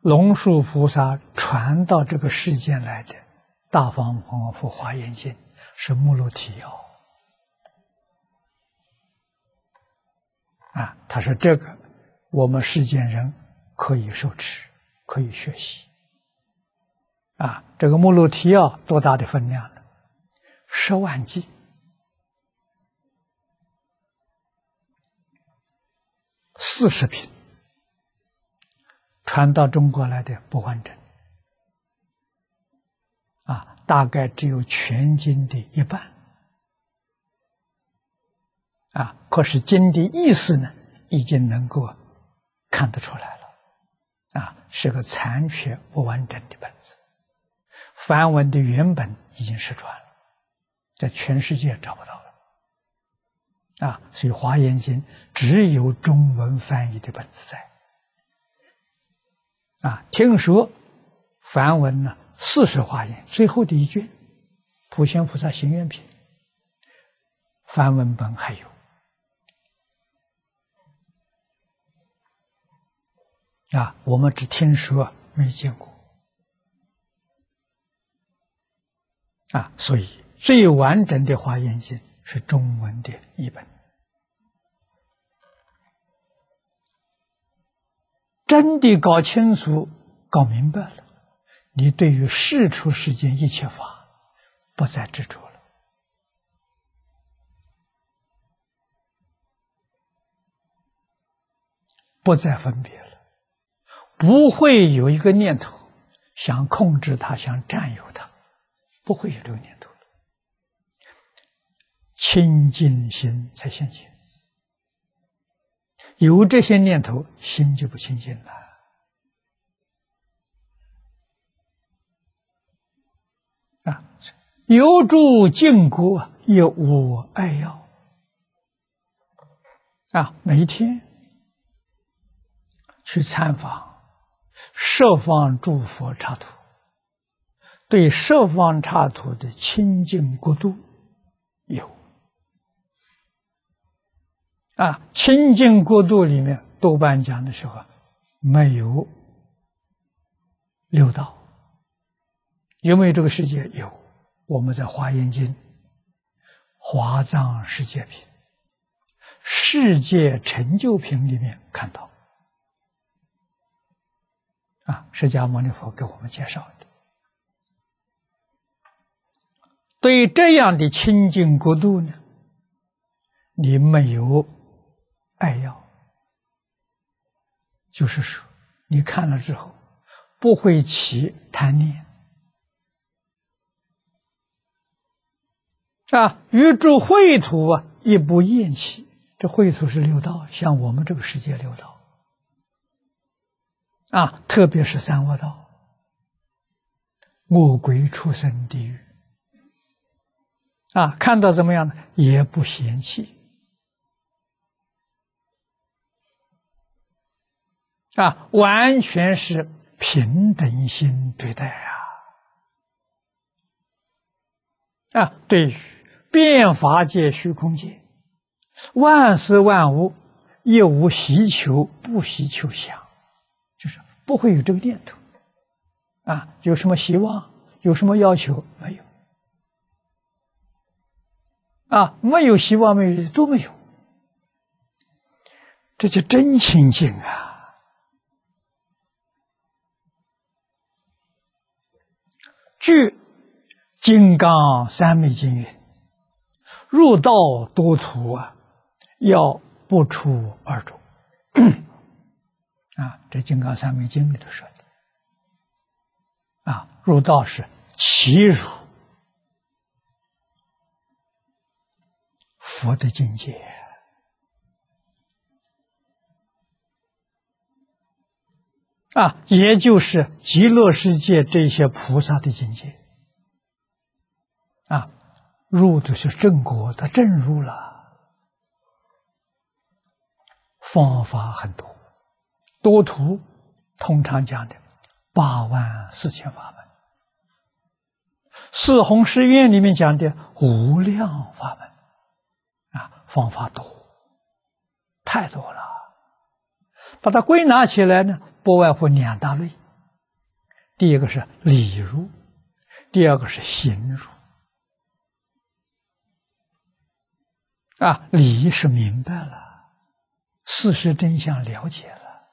Speaker 1: 龙树菩萨传到这个世间来的《大方广佛华严经》。是目录提要啊！他说：“这个我们世间人可以受持，可以学习啊！这个目录提要多大的分量呢？十万计，四十品，传到中国来的不完整。”啊大概只有全经的一半，啊，可是经的意思呢，已经能够看得出来了，啊，是个残缺不完整的本子，梵文的原本已经失传了，在全世界找不到了，啊，所以《华严经》只有中文翻译的本子在，啊，听说梵文呢。四十华严最后的一卷《普贤菩萨行愿品》，梵文本还有啊，我们只听说没见过啊，所以最完整的华严经是中文的译本，真的搞清楚、搞明白了。你对于世出世间一切法，不再执着了，不再分别了，不会有一个念头想控制它、想占有它，不会有这个念头了。清净心才现前，有这些念头，心就不清净了。啊有住净果，也无爱要啊！每天去参访设方诸佛刹土，对设方刹土的清净国度有啊，清净国度里面，多半讲的时候没有六道，有没有这个世界？有。我们在《华严经》《华藏世界品》《世界成就品》里面看到，啊，释迦牟尼佛给我们介绍的，对这样的清净国度呢，你没有爱要，就是说，你看了之后不会起贪念。啊，与诸秽土啊，亦不厌弃。这秽土是六道，像我们这个世界六道啊，特别是三恶道、恶鬼、畜生、地狱啊，看到怎么样呢？也不嫌弃啊，完全是平等心对待啊啊，对于。变法界、虚空界，万事万物亦无希求，不希求想，就是不会有这个念头啊！有什么希望？有什么要求？没有啊，没有希望，没有都没有，这就真清净啊！据《金刚三昧经》云：“入道多途啊，要不出二种。”啊，这《金刚三昧经》里头说的。啊，入道是其如佛的境界，啊，也就是极乐世界这些菩萨的境界，啊，入的是正果，他正入了，方法很多，多图通常讲的。八万四千法门，四弘誓愿里面讲的无量法门，啊，方法多，太多了。把它归纳起来呢，不外乎两大类：第一个是理入，第二个是行入。啊，理是明白了，事实真相了解了。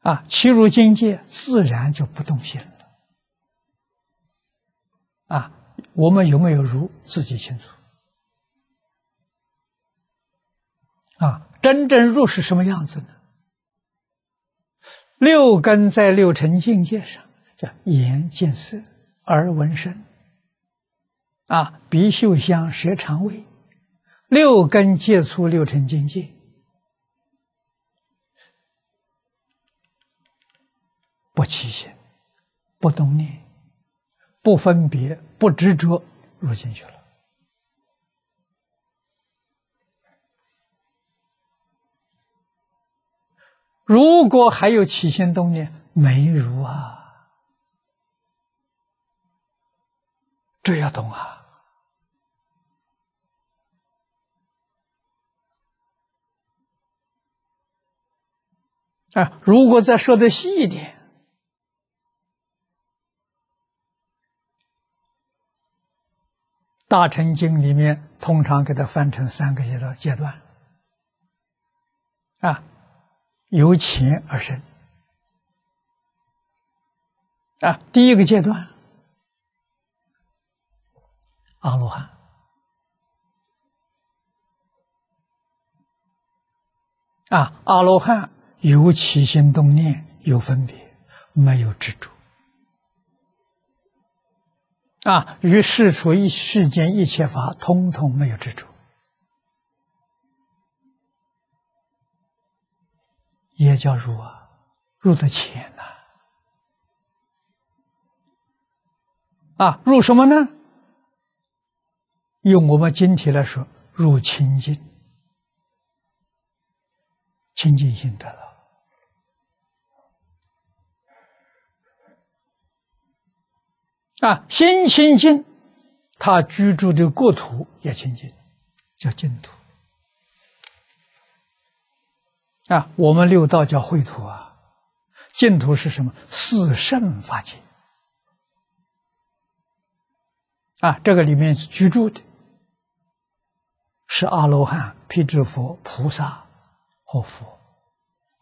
Speaker 1: 啊，其如境界自然就不动心了。啊，我们有没有如自己清楚。啊，真正入是什么样子呢？六根在六尘境界上，叫眼见色，耳闻声，啊，鼻嗅香，舌尝味，六根接触六尘境界。不起心，不动念，不分别，不执着，入进去了。如果还有起心动念，没如啊，这要懂啊！啊，如果再说的细一点。大乘经里面通常给它分成三个阶段阶段，啊，由浅而深，啊，第一个阶段，阿罗汉，啊，阿罗汉有起心动念，有分别，没有执着。啊，与世出一世间一切法，通通没有执着，也叫入啊，入的浅呐。啊，入什么呢？用我们今天来说，入清净，清净心得了。啊，心清净，他居住的国土也清净，叫净土。啊，我们六道叫秽土啊，净土是什么？四圣法界。啊，这个里面居住的是阿罗汉、辟支佛、菩萨和佛，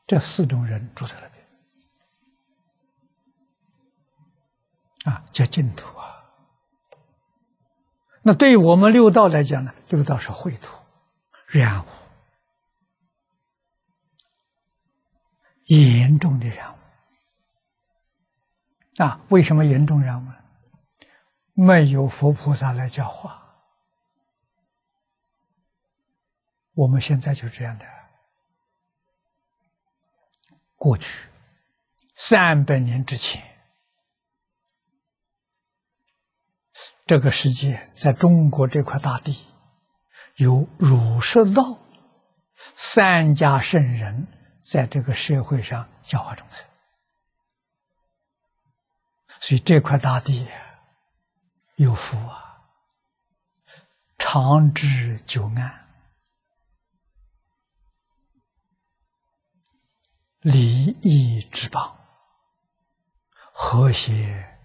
Speaker 1: 这四种人住在那边。啊，叫净土啊！那对于我们六道来讲呢，六道是秽土，染污，严重的染污。啊，为什么严重染污？没有佛菩萨来教化。我们现在就这样的，过去三百年之前。这个世界在中国这块大地，有儒释道三家圣人在这个社会上教化众生，所以这块大地有福啊，长治久安，礼义之邦，和谐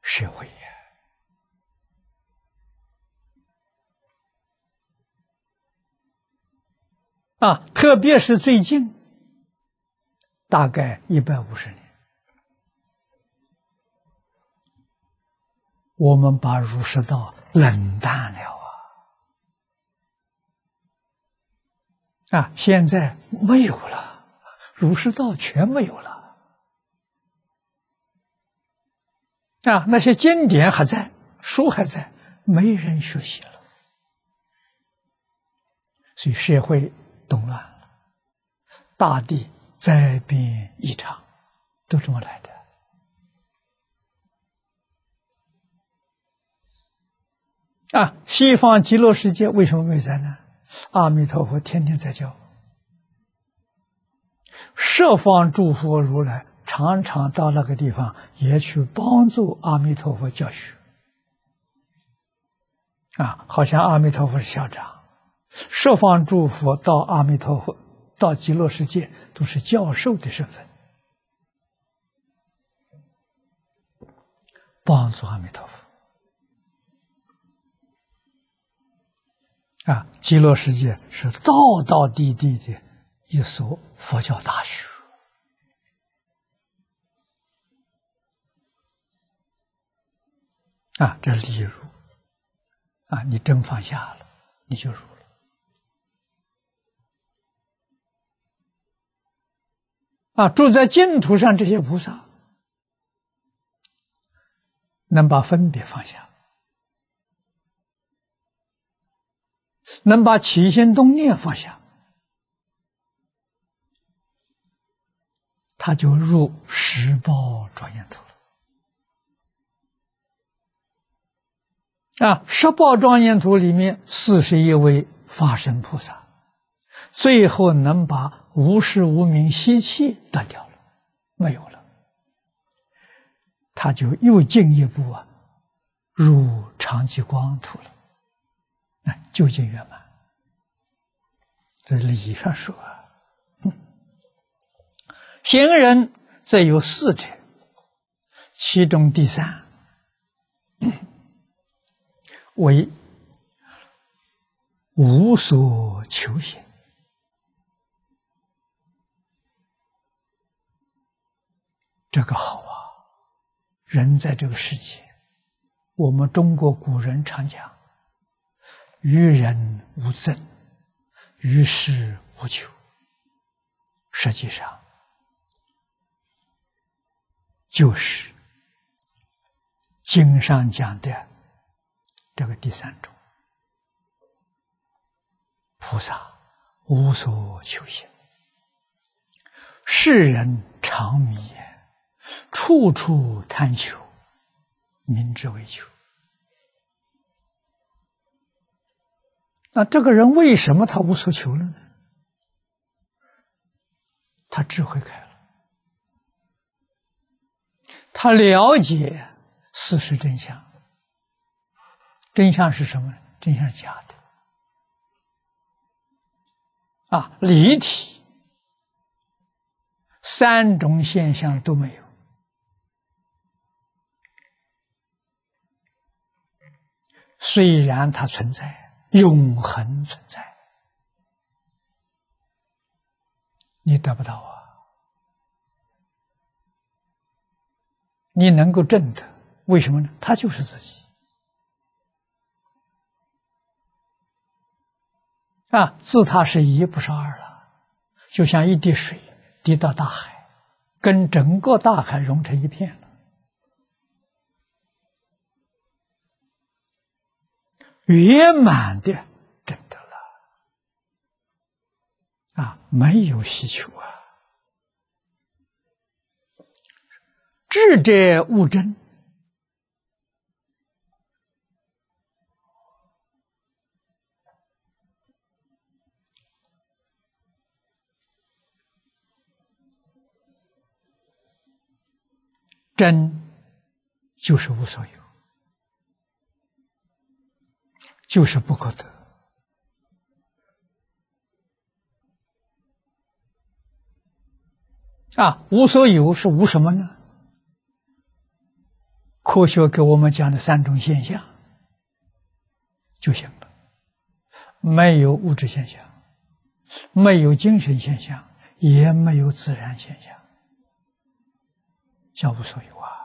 Speaker 1: 社会。啊，特别是最近，大概一百五十年，我们把儒释道冷淡了啊！啊，现在没有了，儒释道全没有了啊！那些经典还在，书还在，没人学习了，所以社会。动乱了，大地灾变异常，都这么来的。啊，西方极乐世界为什么没灾呢？阿弥陀佛天天在教，十方诸佛如来常常到那个地方也去帮助阿弥陀佛教学。啊，好像阿弥陀佛是校长。十方诸佛到阿弥陀佛，到极乐世界都是教授的身份，帮助阿弥陀佛。啊，极乐世界是道道地地的一所佛教大学。啊，这例如，啊，你真放下了，你就如。啊，住在净土上这些菩萨，能把分别放下，能把起心动念放下，他就入十报庄严土了。啊，十报庄严土里面四十一位法身菩萨，最后能把。无事无名吸气断掉了，没有了，他就又进一步啊，入长吉光土了，那究竟圆满。在理上说啊，行人则有四者，其中第三为无所求行。这个好啊！人在这个世界，我们中国古人常讲：“与人无争，与世无求。”实际上，就是经上讲的这个第三种菩萨无所求行，世人常迷。处处贪求，明知为求。那这个人为什么他无所求了呢？他智慧开了，他了解事实真相。真相是什么呢？真相是假的。啊，离体，三种现象都没有。虽然它存在，永恒存在，你得不到啊！你能够证得，为什么呢？它就是自己啊！自他是一，不是二了，就像一滴水滴到大海，跟整个大海融成一片了。圆满的证得了啊，没有需求啊。智者悟真，真就是无所有。就是不可得啊！无所有是无什么呢？科学给我们讲的三种现象就行了，没有物质现象，没有精神现象，也没有自然现象，叫无所有啊。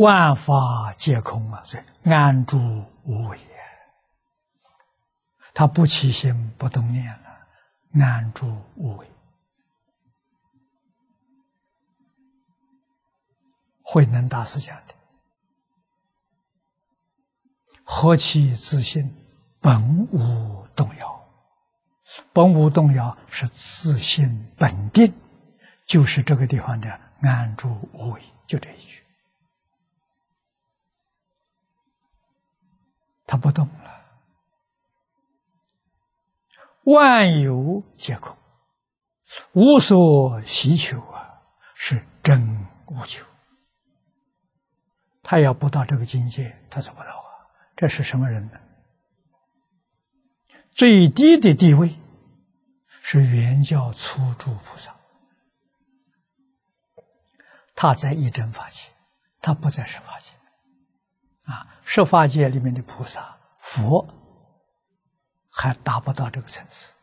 Speaker 1: 万法皆空啊，所以安住无为啊。他不起心不动念了，安住无为。慧能大师讲的：“何其自信，本无动摇。本无动摇是自信本定，就是这个地方的安住无为。”就这一句，他不动了。万有皆空，无所希求啊，是真无求。他要不到这个境界，他做不到啊！这是什么人呢？最低的地位是原教初住菩萨，他在一真法界，他不在十法界。啊，十法界里面的菩萨、佛还达不到这个层次。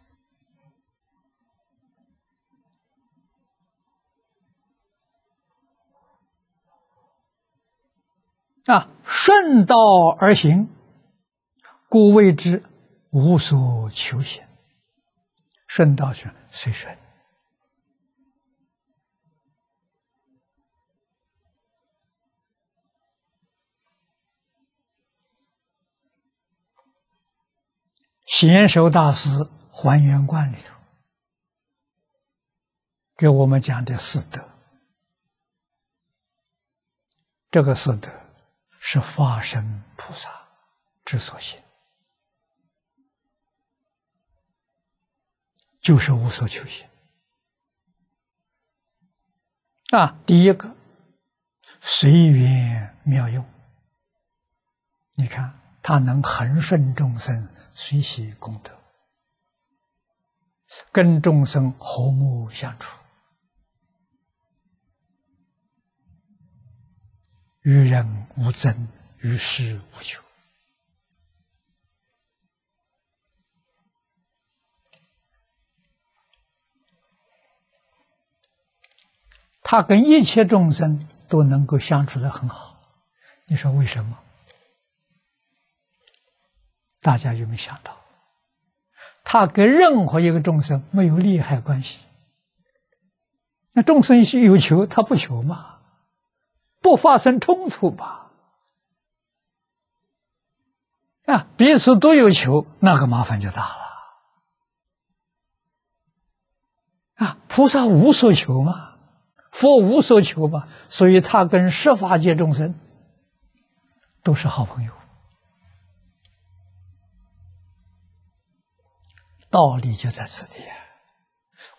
Speaker 1: 啊，顺道而行，故谓之无所求行。顺道是随顺，贤首大师《还原观》里头给我们讲的四德，这个四德。是化身菩萨之所行，就是无所求行啊！第一个随缘妙用，你看他能恒顺众生，随喜功德，跟众生和睦相处。与人无争，与世无求。他跟一切众生都能够相处的很好，你说为什么？大家有没有想到？他跟任何一个众生没有利害关系。那众生有求，他不求嘛？不发生冲突吧？啊，彼此都有求，那个麻烦就大了。啊，菩萨无所求嘛，佛无所求嘛，所以他跟十法界众生都是好朋友。道理就在此地。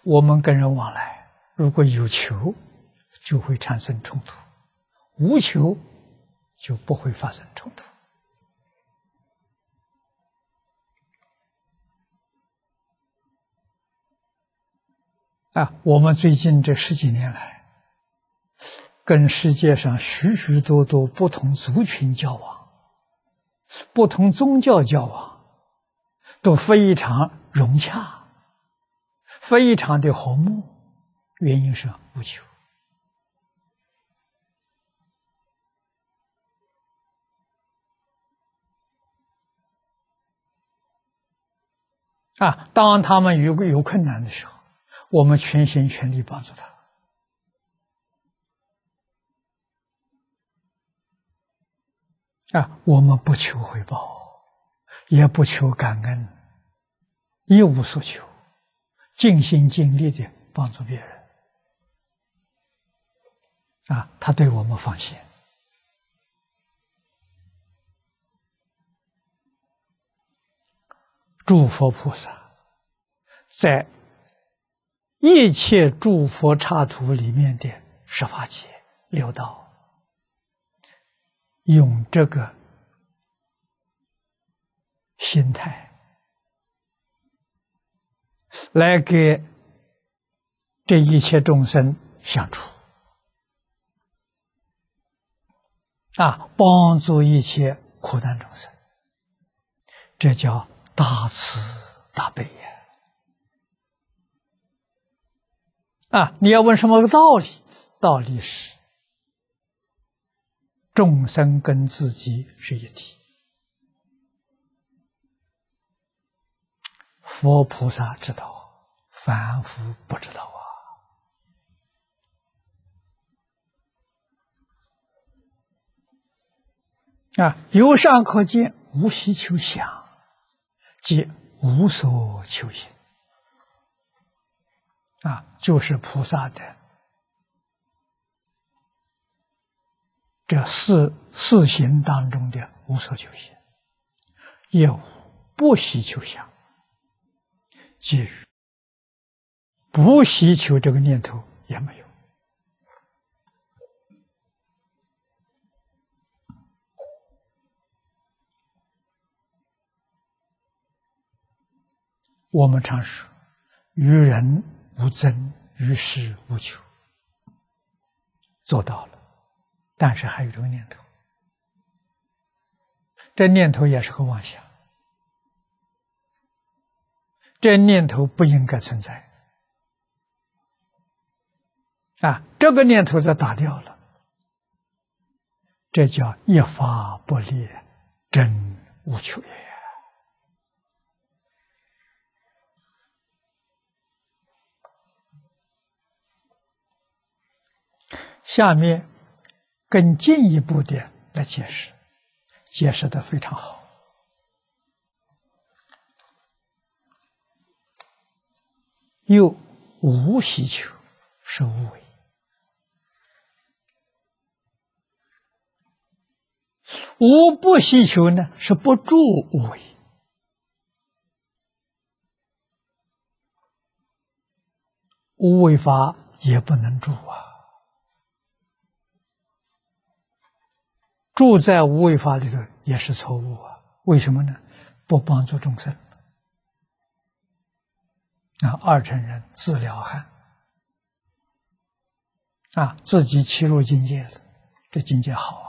Speaker 1: 我们跟人往来，如果有求，就会产生冲突。无求就不会发生冲突啊！我们最近这十几年来，跟世界上许许多多不同族群交往、不同宗教交往，都非常融洽，非常的和睦。原因是无求。啊！当他们有有困难的时候，我们全心全力帮助他。啊，我们不求回报，也不求感恩，一无所求，尽心尽力的帮助别人。啊，他对我们放心。诸佛菩萨在一切诸佛刹土里面的十法界六道，用这个心态来给这一切众生相处，啊，帮助一切苦难众生。这叫大慈大悲呀！啊，你要问什么个道理？道理是众生跟自己是一体，佛菩萨知道，凡夫不知道啊！啊，由上可见，无需求想。即无所求行啊，就是菩萨的这四四行当中的无所求行，也无不希求想，即不希求这个念头也没有。我们常说：“与人无争，与事无求。”做到了，但是还有这个念头，这念头也是个妄想，这念头不应该存在。啊，这个念头再打掉了，这叫一发不裂，真无求也。下面更进一步的来解释，解释的非常好。又无需求是无为，无不需求呢是不住无为，无为法也不能住啊。住在无为法里头也是错误啊！为什么呢？不帮助众生啊！二乘人自了汉啊，自己切入境界了，这境界好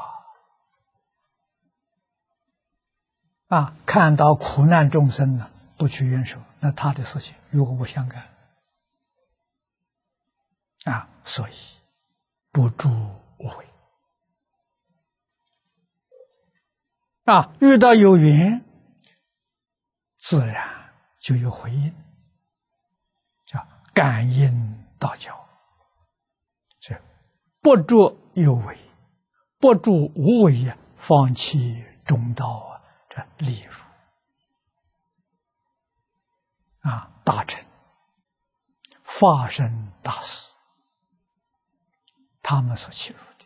Speaker 1: 啊！啊，看到苦难众生呢，不去援手，那他的事情与我不相干啊！所以不住无为。啊，遇到有缘，自然就有回应，感应道交。是不住有为，不住无为呀，放弃中道啊，这例如啊，大臣发生大事，他们所切入的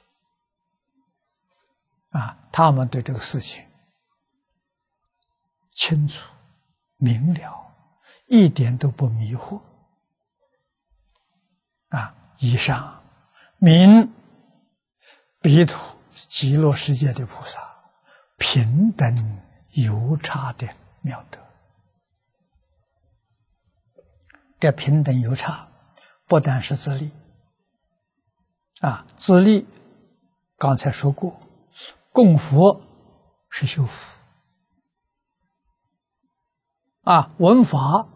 Speaker 1: 啊，他们对这个事情。清楚、明了，一点都不迷惑。啊，以上明彼土极乐世界的菩萨平等有差的妙德。这平等有差，不单是自利。啊，自利，刚才说过，供佛是修福。啊，闻法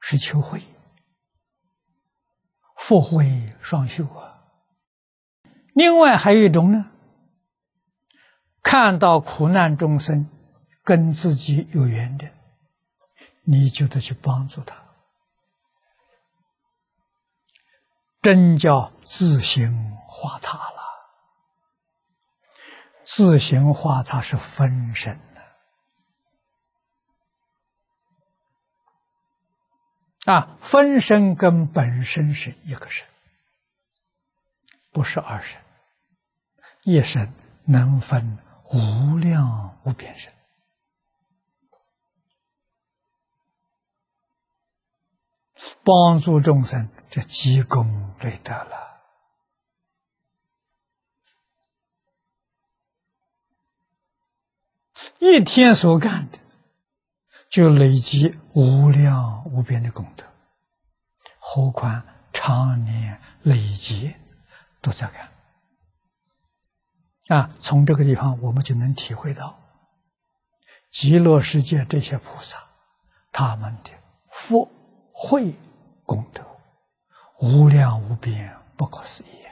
Speaker 1: 是求慧，福慧双修啊。另外还有一种呢，看到苦难众生跟自己有缘的，你就得去帮助他，真叫自行化他了。自行化他是分身。啊，分身跟本身是一个身，不是二身。一身能分无量无边身，帮助众生，这积功累德了。一天所干的。就累积无量无边的功德，何况常年累积都在干啊！从这个地方，我们就能体会到，极乐世界这些菩萨，他们的福慧功德无量无边，不可思议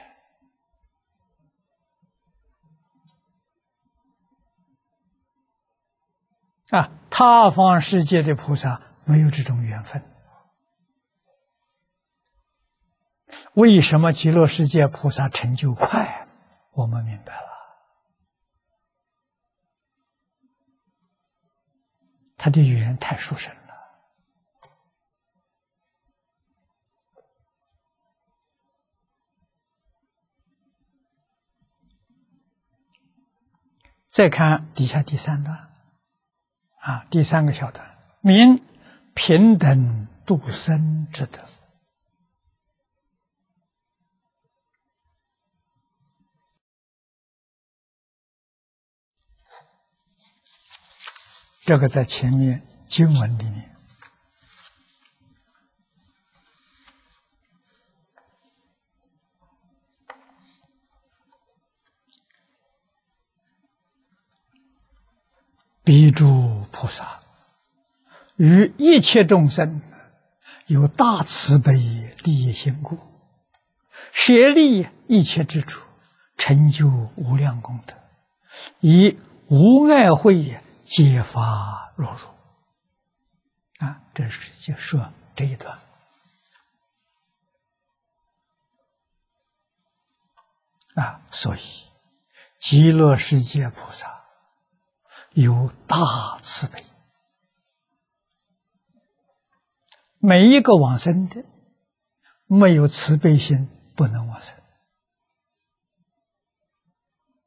Speaker 1: 啊！他方世界的菩萨没有这种缘分，为什么极乐世界菩萨成就快？我们明白了。他的语言太殊胜了。再看底下第三段，啊，第三个小段，名平等度生之德。这个在前面经文里面，彼诸菩萨。与一切众生有大慈悲利益心故，舍利一切之处，成就无量功德，以无碍慧。揭发落入。啊，这是就说这一段。啊，所以极乐世界菩萨有大慈悲，每一个往生的没有慈悲心不能往生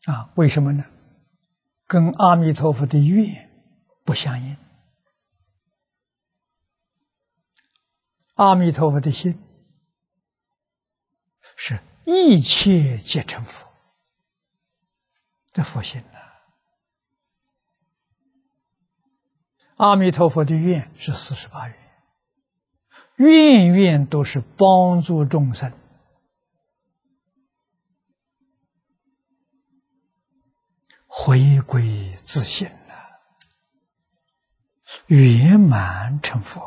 Speaker 1: 啊？为什么呢？跟阿弥陀佛的愿不相应，阿弥陀佛的心是一切皆成佛的佛心呢。阿弥陀佛的愿是四十八愿，愿愿都是帮助众生。回归自信了，圆满成佛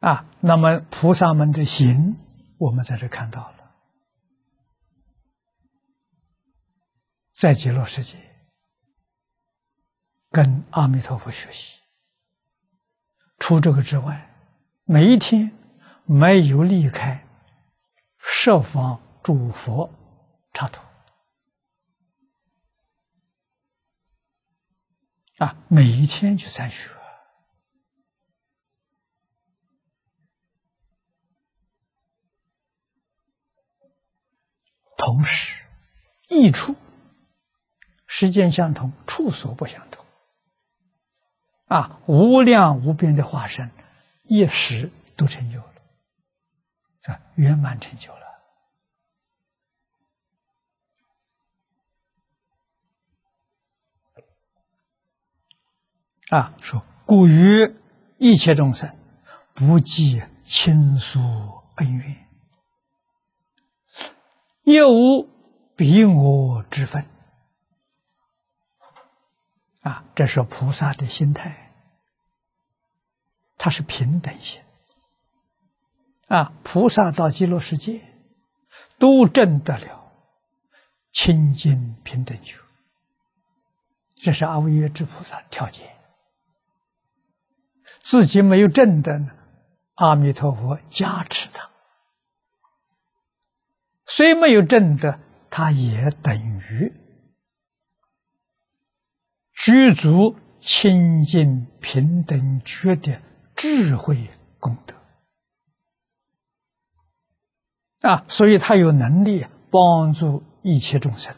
Speaker 1: 啊！那么菩萨们的行，我们在这看到了，在极乐世界跟阿弥陀佛学习。除这个之外，每一天没有离开。设方诸佛插图啊，每一天去参学，同时异处时间相同，处所不相同啊，无量无边的化身，一时都成就了，啊，圆满成就了。啊，说故于一切众生，不计亲疏恩怨，亦无彼我之分。啊，这是菩萨的心态，他是平等心。啊，菩萨到极乐世界，都证得了清净平等觉，这是阿惟越之菩萨条件。自己没有证的，阿弥陀佛加持他。虽没有证的，他也等于具足清净平等觉的智慧功德啊！所以他有能力帮助一切众生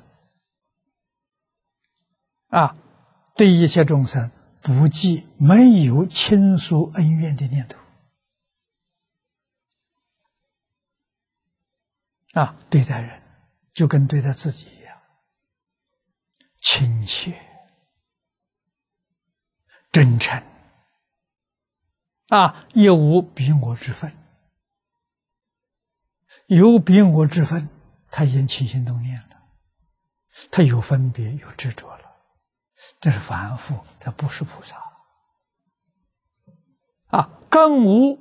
Speaker 1: 啊，对一切众生。不计没有倾诉恩怨的念头啊，对待人就跟对待自己一样亲切、真诚啊，亦无比我之分，有比我之分，他已经起心动念了，他有分别，有执着了，这是凡夫，他不是菩萨。啊，更无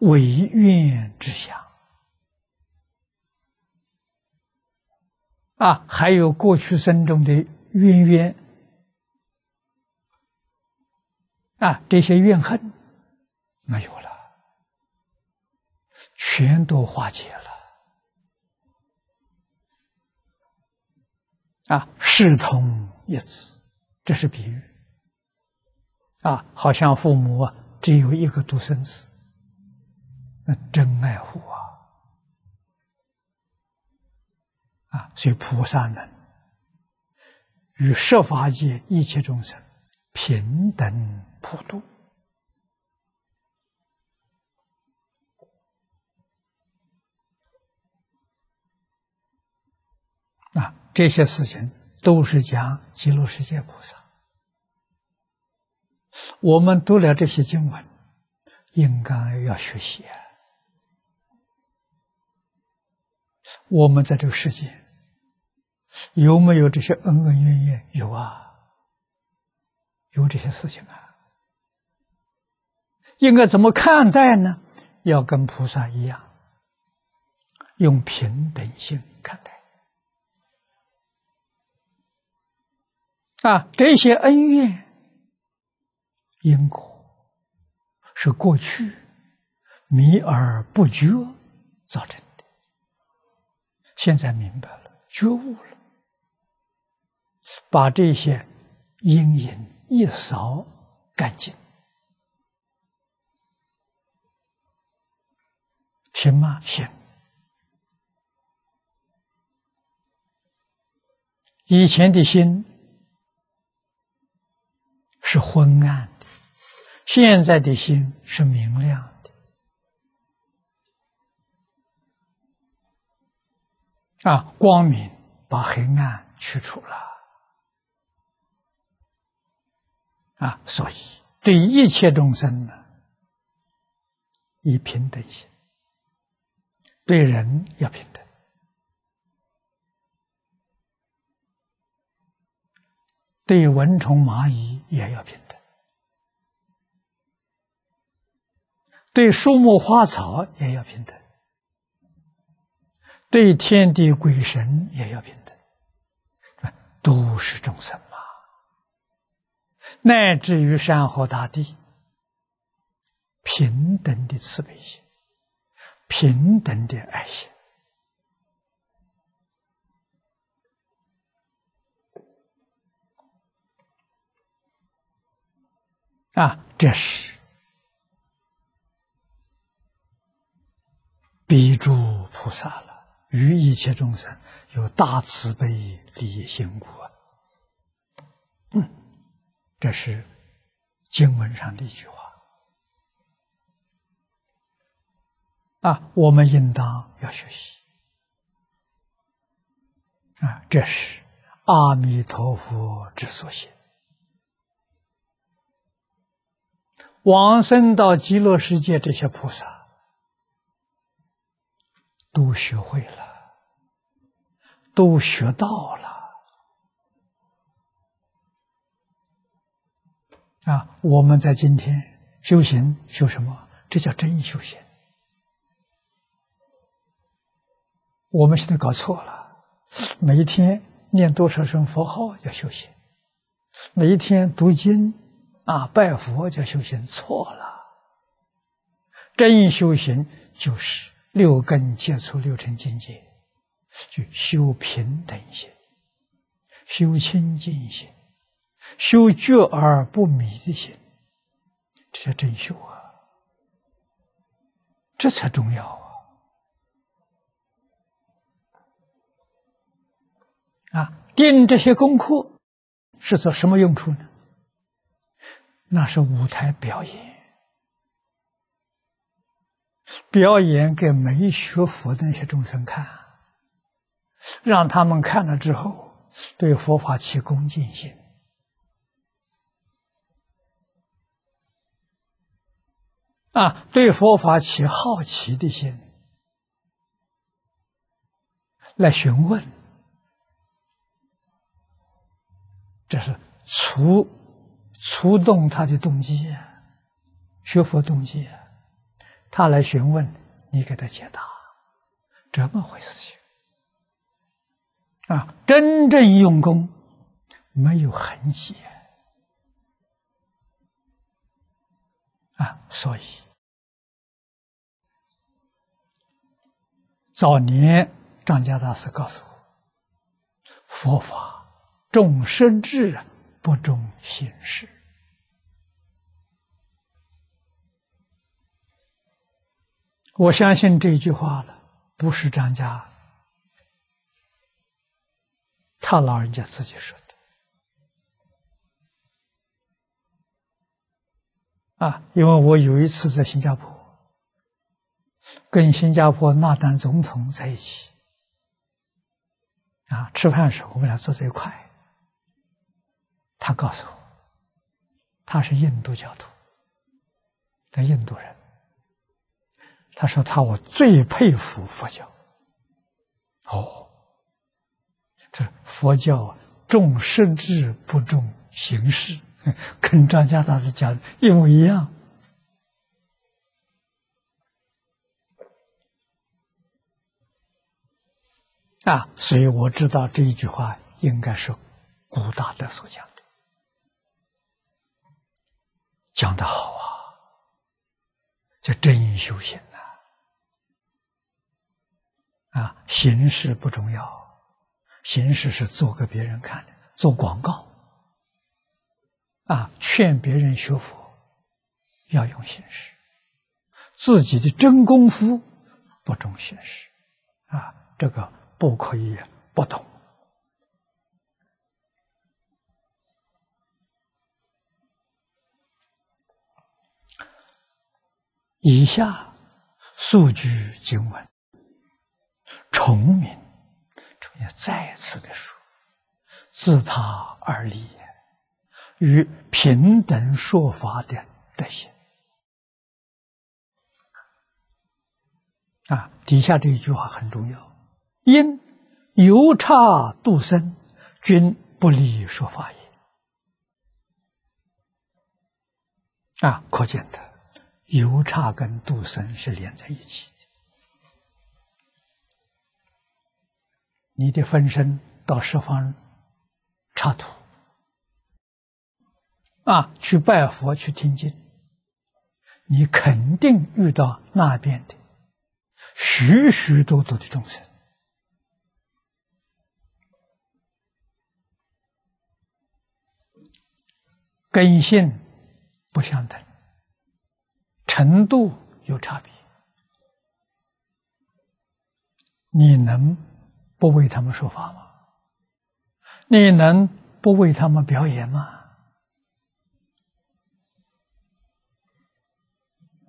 Speaker 1: 违愿之想。啊，还有过去生中的冤冤，啊，这些怨恨没有了，全都化解了。啊，视同一子，这是比喻。啊，好像父母啊，只有一个独生子，那真爱护啊。啊，所以菩萨能与设法界一切众生平等普度啊，这些事情都是讲极乐世界菩萨。我们读了这些经文，应该要学习啊。我们在这个世界。有没有这些恩恩怨怨？有啊，有这些事情啊。应该怎么看待呢？要跟菩萨一样，用平等心看待。啊，这些恩怨因果是过去迷而不觉造成的，现在明白了，觉悟了。把这些阴影一扫干净，行吗？行。以前的心是昏暗的，现在的心是明亮的。啊，光明把黑暗去除了。啊，所以对一切众生呢，以平等心；对人要平等，对蚊虫蚂蚁也要平等，对树木花草也要平等，对天地鬼神也要平等，都是众生嘛。乃至于山河大地，平等的慈悲心，平等的爱心，啊，这是比诸菩萨了，于一切众生有大慈悲利心故。嗯。这是经文上的一句话啊，我们应当要学习啊，这是阿弥陀佛之所行。往生到极乐世界，这些菩萨都学会了，都学到了。啊，我们在今天修行修什么？这叫真修行。我们现在搞错了，每一天念多少声佛号叫修行，每一天读经啊拜佛叫修行，错了。真修行就是六根接触六尘境界，就修平等心，修清净心。修觉而不迷的心，这叫真修啊！这才重要！啊，定这些功课是做什么用处呢？那是舞台表演，表演给没学佛的那些众生看，让他们看了之后对佛法起恭敬心。啊，对佛法起好奇的心，来询问，这是触触动他的动机，学佛动机，他来询问，你给他解答，这么回事情啊！真正用功，没有痕迹啊，所以。早年张家大师告诉我：“佛法重实质，不重形式。”我相信这句话了，不是张家他老人家自己说的啊，因为我有一次在新加坡。跟新加坡纳丹总统在一起，啊，吃饭时候我们俩坐在一块。他告诉我，他是印度教徒，的印度人。他说他我最佩服佛教。哦，这佛教重实质不重形式，跟张家大师讲的一模一样。啊，所以我知道这一句话应该是古大德所讲的，讲的好啊，叫真修行呐！啊，形式不重要，形式是做给别人看的，做广告。啊，劝别人学佛要用形式，自己的真功夫不重形式。啊，这个。不可以不懂。以下数据经文，重名，重要再次的说，自他而立，与平等说法的德行。啊，底下这一句话很重要。因由差度生，均不利说法也。啊，可见的油茶跟度生是连在一起的。你的分身到十方插土，啊，去拜佛去听经，你肯定遇到那边的许许多多的众生。根性不相等，程度有差别。你能不为他们说法吗？你能不为他们表演吗？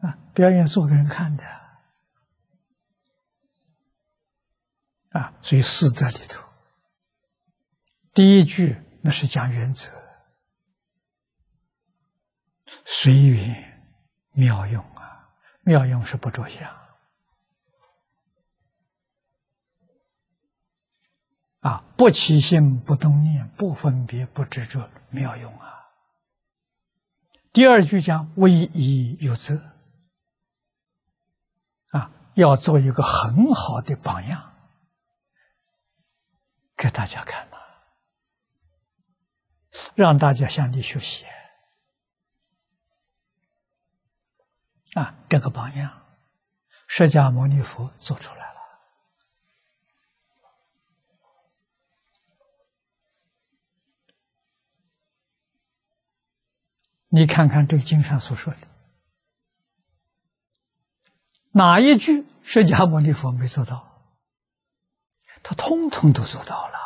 Speaker 1: 啊，表演做给人看的啊！所以四德里头，第一句那是讲原则。随缘妙用啊，妙用是不着相啊，不起心不动念，不分别不执着，妙用啊。第二句讲唯一有责啊，要做一个很好的榜样给大家看呐，让大家向你学习。啊，这个榜样，释迦牟尼佛做出来了。你看看这经上所说的，哪一句释迦牟尼佛没做到？他通通都做到了。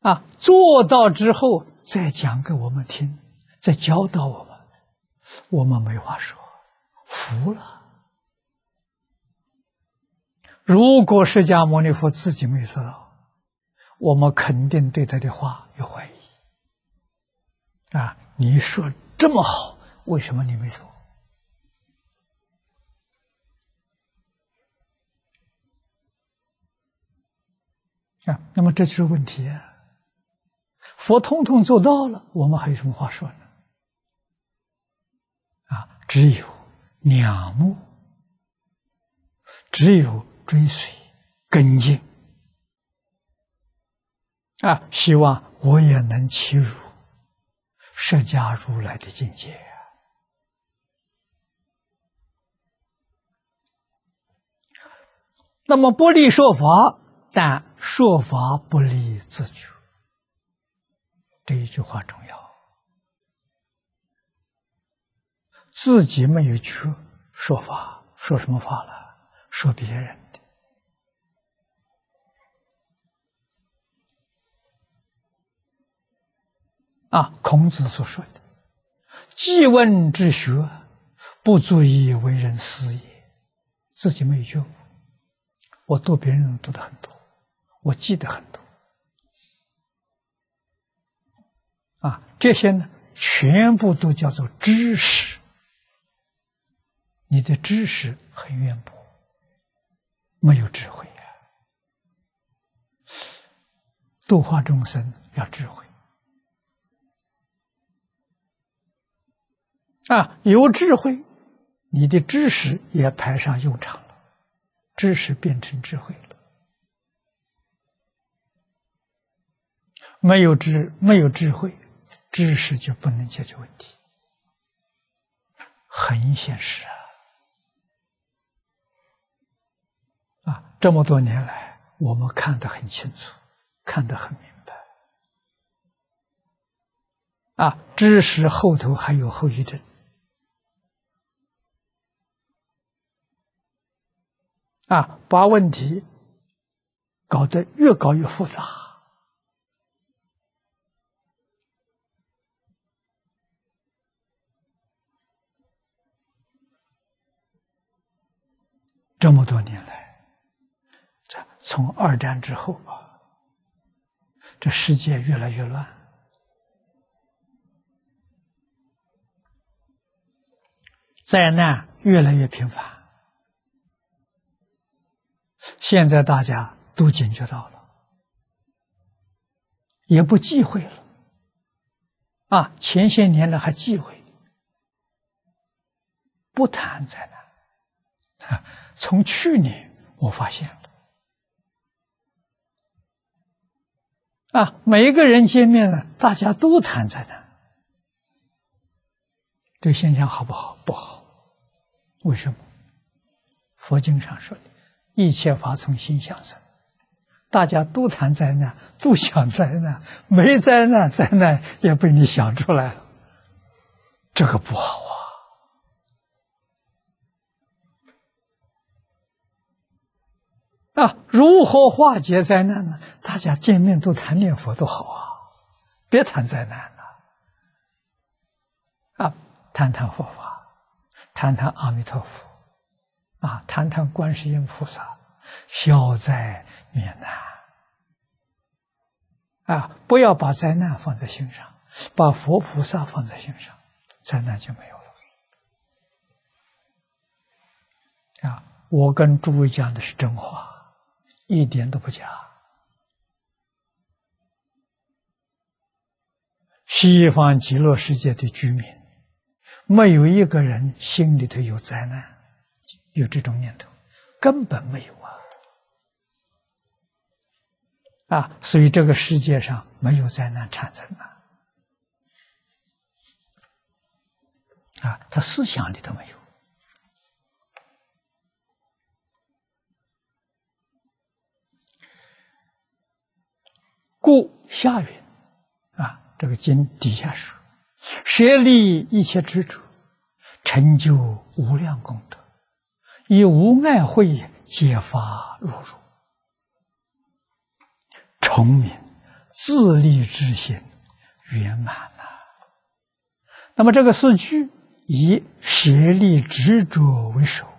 Speaker 1: 啊，做到之后再讲给我们听，再教导我们，我们没话说，服了。如果释迦牟尼佛自己没做到，我们肯定对他的话有怀疑。啊，你说这么好，为什么你没做？啊，那么这就是问题啊。佛通通做到了，我们还有什么话说呢？啊，只有仰慕，只有追随跟进。啊，希望我也能欺辱释迦如来的境界。那么不离说法，但说法不离自觉，这一句话重要。自己没有去，说法说什么法了？说别人的。啊，孔子所说的“记问之学，不足以为人师也”，自己没有觉悟。我读别人读的很多，我记得很多，啊，这些呢，全部都叫做知识。你的知识很渊博，没有智慧呀。度化众生要智慧啊，有智慧，你的知识也派上用场了。知识变成智慧了，没有智没有智慧，知识就不能解决问题，很现实啊！啊，这么多年来，我们看得很清楚，看得很明白，啊，知识后头还有后遗症。啊，把问题搞得越搞越复杂。这么多年来，这从二战之后啊，这世界越来越乱，灾难越来越频繁。现在大家都警觉到了，也不忌讳了。啊，前些年来还忌讳，不谈灾难啊。从去年我发现了，啊，每一个人见面呢，大家都谈灾难，这现象好不好？不好。为什么？佛经上说的。一切法从心想生，大家都谈灾难，都想灾难，没灾难，灾难也被你想出来了，这个不好啊！啊，如何化解灾难呢？大家见面都谈念佛都好啊，别谈灾难了，啊，谈谈佛法，谈谈阿弥陀佛。啊，谈谈观世音菩萨消灾免难啊！不要把灾难放在心上，把佛菩萨放在心上，灾难就没有了。啊，我跟诸位讲的是真话，一点都不假。西方极乐世界的居民，没有一个人心里头有灾难。有这种念头，根本没有啊！啊，所以这个世界上没有灾难产生啊！啊，他思想里头没有。故下云啊，这个经底下说：舍利一切执着，成就无量功德。以无碍慧揭发入入，崇明自立之心圆满了。那么这个四句以舍利执着为首，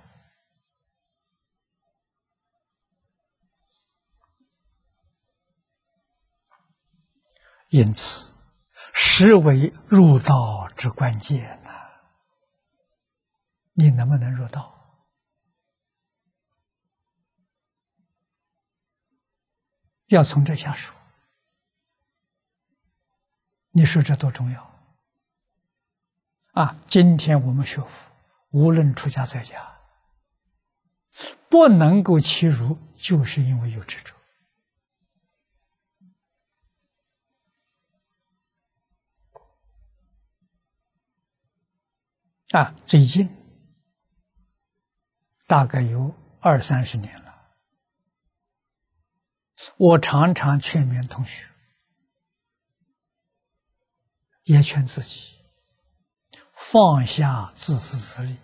Speaker 1: 因此实为入道之关键呐。你能不能入道？要从这下手。你说这多重要啊！今天我们学佛，无论出家在家，不能够欺辱，就是因为有执着。啊，最近大概有二三十年了，我常常劝勉同学，也劝自己放下自私自利，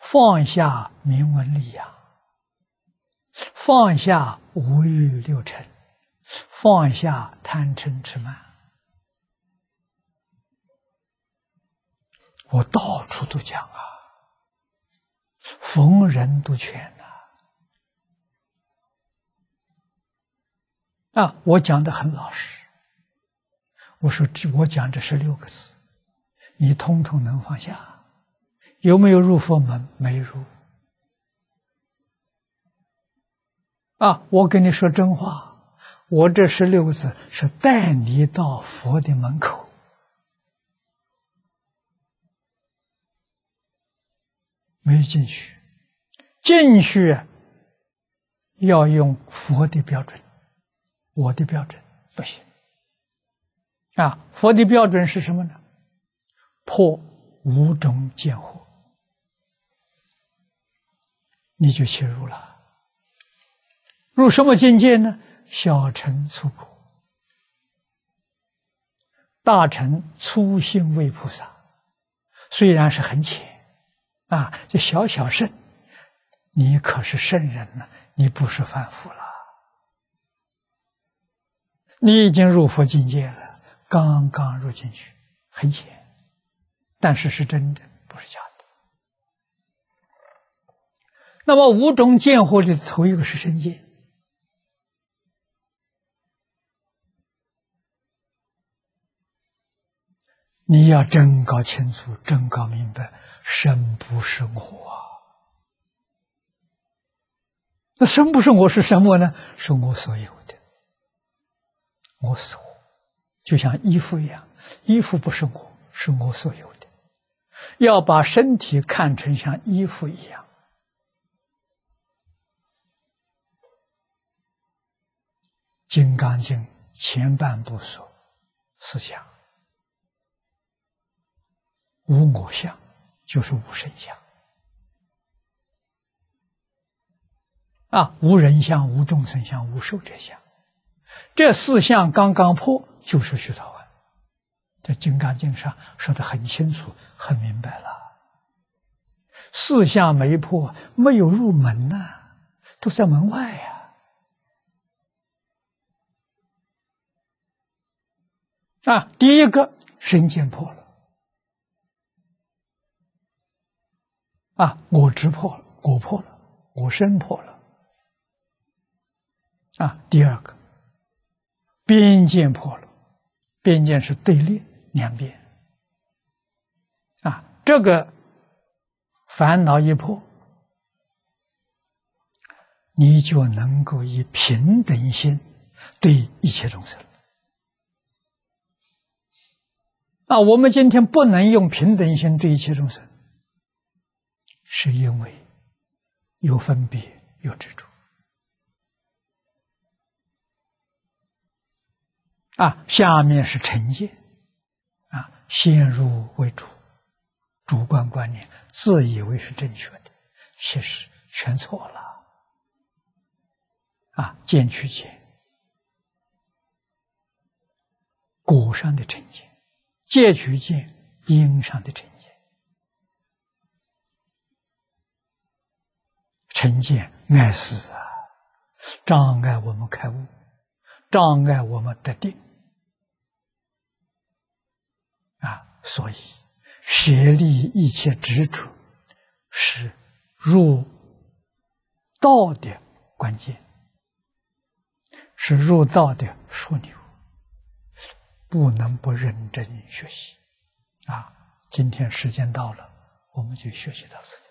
Speaker 1: 放下名闻利养，放下五欲六尘，放下贪嗔痴慢。我到处都讲啊，逢人都劝呐。啊，我讲的很老实。我说这我讲这十六个字，你通通能放下？有没有入佛门？没入。啊，我跟你说真话，我这十六个字是带你到佛的门口。没有进去，进去要用佛的标准，我的标准不行。啊，佛的标准是什么呢？破五种见惑，你就切入了。入什么境界呢？小乘出苦，大乘粗心为菩萨，虽然是很浅。啊，这小小圣，你可是圣人了，你不是凡夫了，你已经入佛境界了，刚刚入进去，很浅，但是是真的，不是假的。那么五种见惑的头一个是身见，你要真搞清楚，真搞明白。生不是我，那生不是我是什么呢？是我所有的，我所，就像衣服一样，衣服不是我，是我所有的。要把身体看成像衣服一样，《金刚经》前半部说：思想无我相。就是无神相啊，无人相、无众生相、无寿者相，这四相刚刚破，就是虚陀洹。在《金刚经》上说的很清楚、很明白了。四相没破，没有入门呐，都在门外呀。啊，第一个身见破了。啊，我执破了，我破了，我身破了。啊，第二个，边界破了，边界是对立两边。啊，这个烦恼一破，你就能够以平等心对一切众生。啊，我们今天不能用平等心对一切众生。是因为有分别，有执着啊。下面是成见啊，先入为主，主观观念，自以为是正确的，其实全错了啊。见取见，果上的成见；戒取见，因上的成见。成见碍事啊，障碍我们开悟，障碍我们得定啊！所以舍离一切执着，是入道的关键，是入道的枢纽，不能不认真学习啊！今天时间到了，我们就学习到此。